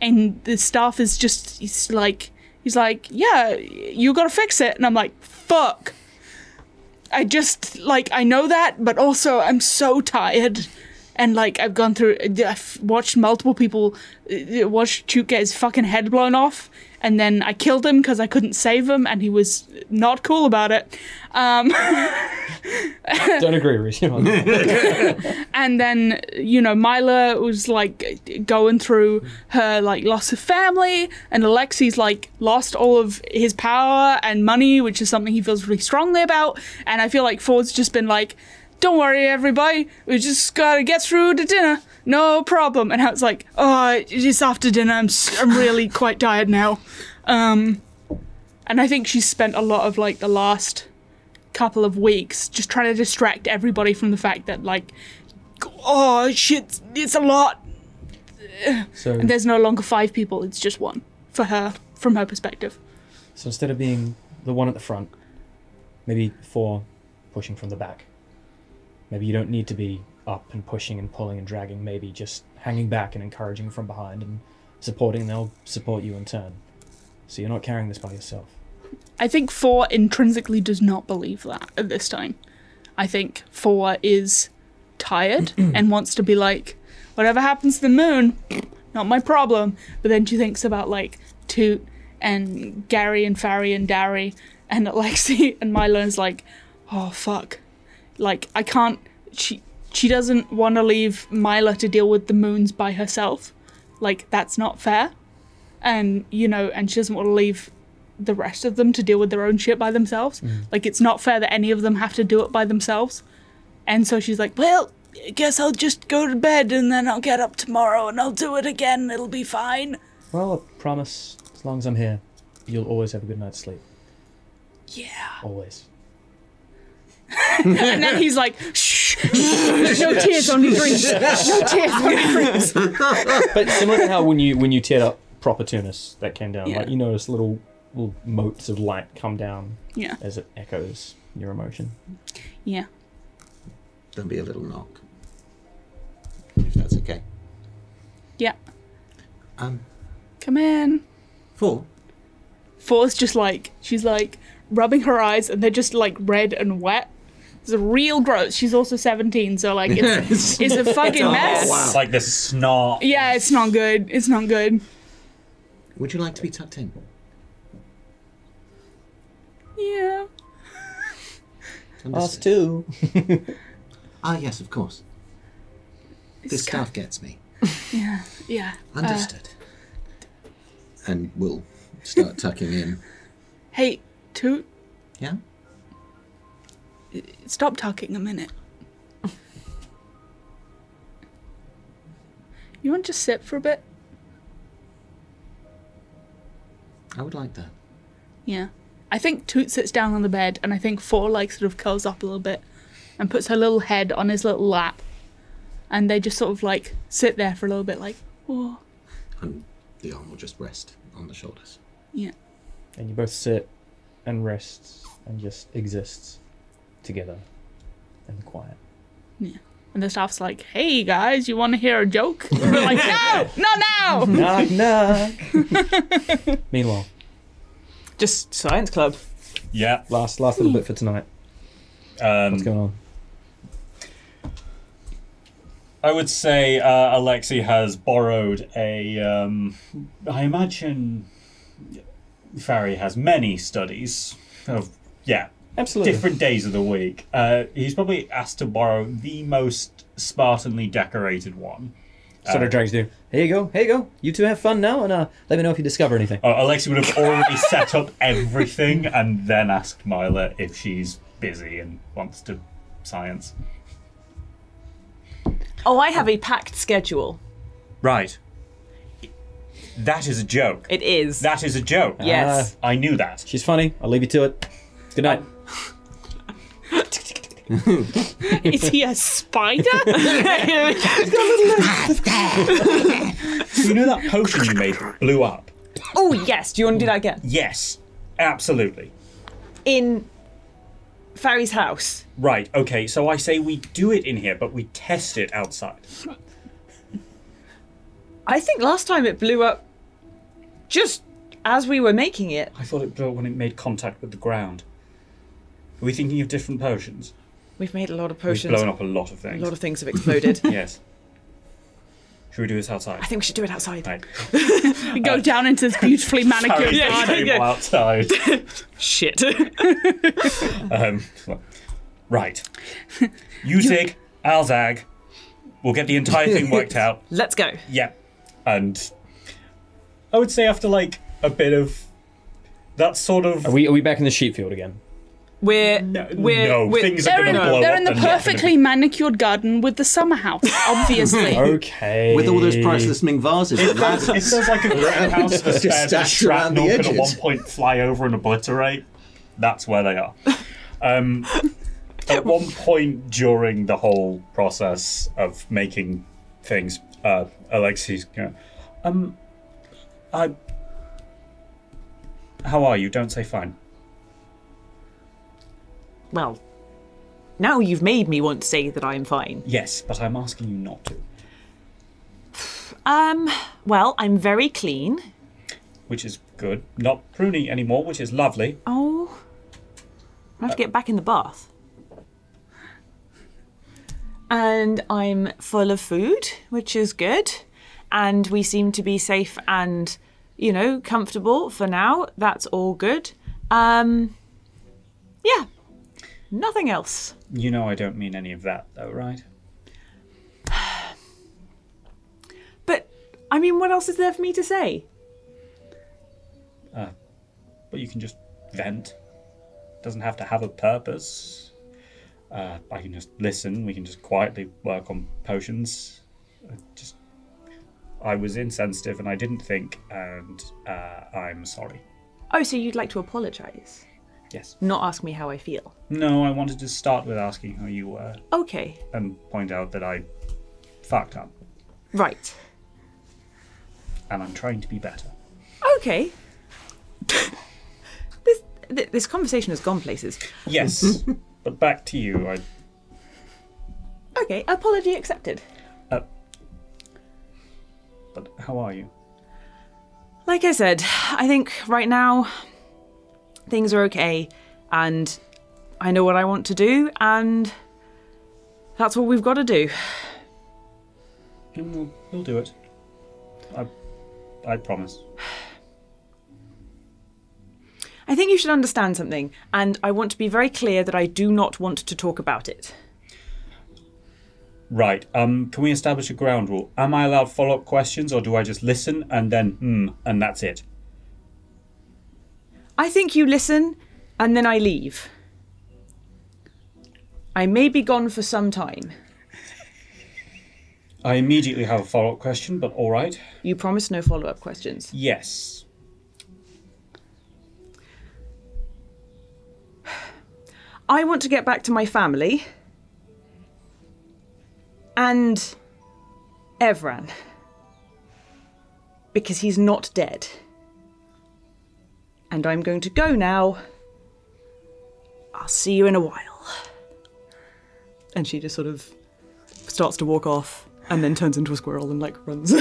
And the staff is just he's like he's like, "Yeah, you got to fix it." And I'm like, "Fuck." I just like I know that, but also I'm so tired. And like I've gone through, I've watched multiple people uh, watch Chute get his fucking head blown off, and then I killed him because I couldn't save him, and he was not cool about it. Um, Don't agree, on- and then you know Myla was like going through her like loss of family, and Alexei's like lost all of his power and money, which is something he feels really strongly about. And I feel like Four's just been like, "Don't worry, everybody, we just gotta get through to dinner, no problem." And I was like, "Oh, it's after dinner. I'm I'm really quite tired now." Um, and I think she's spent a lot of like the last couple of weeks just trying to distract everybody from the fact that like oh shit it's a lot so, and there's no longer five people it's just one for her from her perspective so instead of being the one at the front, maybe four pushing from the back. Maybe you don't need to be up and pushing and pulling and dragging. Maybe just hanging back and encouraging from behind and supporting. They'll support you in turn. So you're not carrying this by yourself. i think four intrinsically does not believe that at this time i think four is tired and wants to be like whatever happens to the moon not my problem but then she thinks about like toot and gary and farry and darry and alexei and myla is like oh fuck like I can't she she doesn't want to leave Myla to deal with the moons by herself. Like that's not fair. And you know, and she doesn't want to leave the rest of them to deal with their own shit by themselves. Mm. Like it's not fair that any of them have to do it by themselves. And so she's like, "Well, I guess I'll just go to bed and then I'll get up tomorrow and I'll do it again. It'll be fine." Well, I promise, as long as I'm here, you'll always have a good night's sleep. Yeah. Always. And then he's like, "Shh, no tears on your drinks. No tears on your drinks." But similar to how when you when you teared up proper Tunis that came down, Yeah. like you notice little little motes of light come down Yeah. as it echoes your emotion. Yeah. Don't be a little knock. If that's okay. Yeah. Um, Come in. four. Four's just like she's like rubbing her eyes and they're just like red and wet. It's a real gross. She's also 17, so like it's it's a fucking mess. It's like this snot. Yeah, it's not good. It's not good. Would you like to be tucked in? Yeah. Understood. too. Ah, yes, of course. This It's stuff gets me. Yeah. Yeah. Uh, Understood. and we'll start tucking in. hey, Toot, Yeah? Stop talking a minute. You want to just sit for a bit? I would like that. Yeah. I think Toot sits down on the bed, and I think Four like sort of curls up a little bit and puts her little head on his little lap, and they just sort of like sit there for a little bit, like, oh, And the arm will just rest on the shoulders. yeah, And you both sit and rest and just exists together in the quiet. Yeah. And the staff's like, "Hey guys, you want to hear a joke?" And we're like, "No, not now." knock knock. Meanwhile, Just science club. Yeah. last last little bit for tonight. Um, What's going on? I would say uh, Alexei has borrowed a. Um, I imagine Farry has many studies of yeah Absolutely. different days of the week. Uh, he's probably asked to borrow the most Spartanly decorated one. Sort of drags you. Here you go. Here you go. You two have fun now, and uh, let me know if you discover anything. Uh, Alexei would have already set up everything and then asked Myla if she's busy and wants to science. Oh, I have a packed schedule. Right. That is a joke. It is. That is a joke. yes. I knew that. She's funny. I'll leave you to it. Good night. Is he a spider? You know that potion you made blew up? oh, yes. Do you want to do that again? Yes, absolutely. In Farry's house. Right, okay, so I say we do it in here, but we test it outside. I think last time it blew up just as we were making it. I thought it blew up when it made contact with the ground. Are we thinking of different potions? We've made a lot of potions. We've potions. blown up a lot of things. A lot of things have exploded. Yes. Should we do this outside? I think we should do it outside. Right. we go down into this beautifully manicured Harry's garden. table outside. Shit. Um, right. You Zig, I'll Zag. We'll get the entire thing worked out. Let's go. Yeah. And I would say after like a bit of that sort of Are we are we back in the sheep field again? We're no, we're, no we're things are They're going in, blow they're up. in the and not gonna perfectly manicured garden with the summer house, obviously. Okay. With all those priceless Ming vases and If ladders. there's like a great house that's Just spared stashed around the shrapnel can at one point fly over and obliterate, that's where they are. Um, at one point during the whole process of making things, uh, Alexei's going, um, I. How are you? Don't say fine. Well. Now you've made me want to say that I'm fine. Yes, but I'm asking you not to. Um, well, I'm very clean. Which is good. Not pruny anymore, which is lovely. Oh, I have to get back in the bath. And I'm full of food, which is good. And we seem to be safe and, you know, comfortable for now. That's all good. Um, yeah, nothing else. You know I don't mean any of that, though, right? But, I mean, what else is there for me to say? But you can just vent. Doesn't have to have a purpose. Uh, I can just listen. We can just quietly work on potions. I just, I was insensitive and I didn't think, and uh, I'm sorry. Oh, so you'd like to apologise? Yes. Not ask me how I feel. No, I wanted to start with asking how you were Okay, and point out that I fucked up, right. and I'm trying to be better. Okay. this th- this conversation has gone places. Yes, but back to you. I Okay, apology accepted. Uh, but how are you? Like I said, I think right now things are okay and I know what I want to do and that's what we've got to do. We'll, we'll do it. I, I promise. I think you should understand something and I want to be very clear that I do not want to talk about it. Right. Um. Can we establish a ground rule? Am I allowed follow-up questions, or do I just listen and then hmm, and that's it? I think you listen and then I leave. I may be gone for some time. I immediately have a follow-up question, but all right. You promise no follow up questions. Yes. I want to get back to my family and Evran because he's not dead. And I'm going to go now. I'll see you in a while. And she just sort of starts to walk off, and then turns into a squirrel and like runs,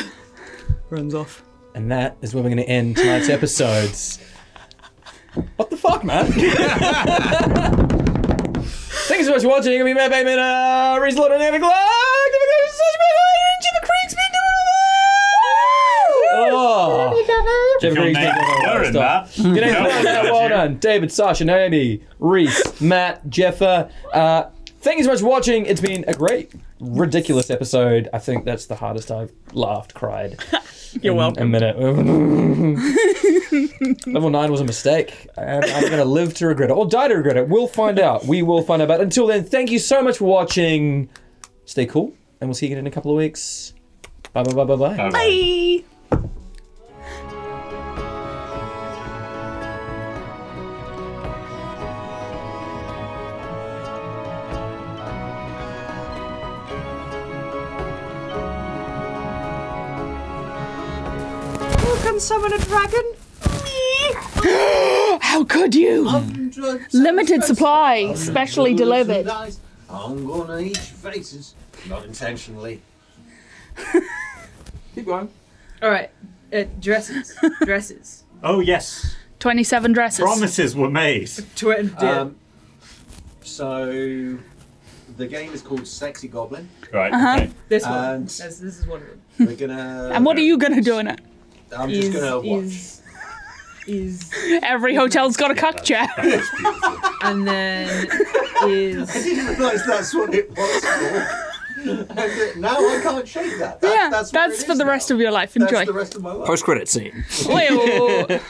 runs off. And that is where we're going to end tonight's episodes. What the fuck, man? Thanks so much for watching. I've been Matt Bateman, uh, Rhys Lawton, and Clarke. Oh. Jimmy Your Creek's name, been you're that in stuff. that. Your name's No, well, that's well done. David, Sasha, Naomi, Rhys, Matt, Jepha. Uh, thank you so much for watching. It's been a great, ridiculous episode. I think that's the hardest I've laughed, cried. You're in welcome. A minute. Level 9 was a mistake, and I'm going to live to regret it, or die to regret it. We'll find out. We will find out. But until then, thank you so much for watching. Stay cool, and we'll see you again in a couple of weeks. Bye, bye, bye, bye, bye. Bye-bye. Bye. Summon a dragon? How could you? Limited supply, specially delivered. I'm gonna eat your faces. Not intentionally. Keep going. All right, uh, dresses, dresses. Oh, yes. 27 dresses. Promises were made. Tw- Um, so the game is called Sexy Goblin. Right, Uh-huh. okay. this one. This, this is one of them. We're gonna. And what are you going to do in it? I'm just gonna watch. is is Every hotel's got a cock chair. That and then is I didn't realise that's what it was for. and now I can't shake that. that yeah, that's, that's, for is the rest of your life. That's Enjoy. the rest of my life. Post credit scene. Leo.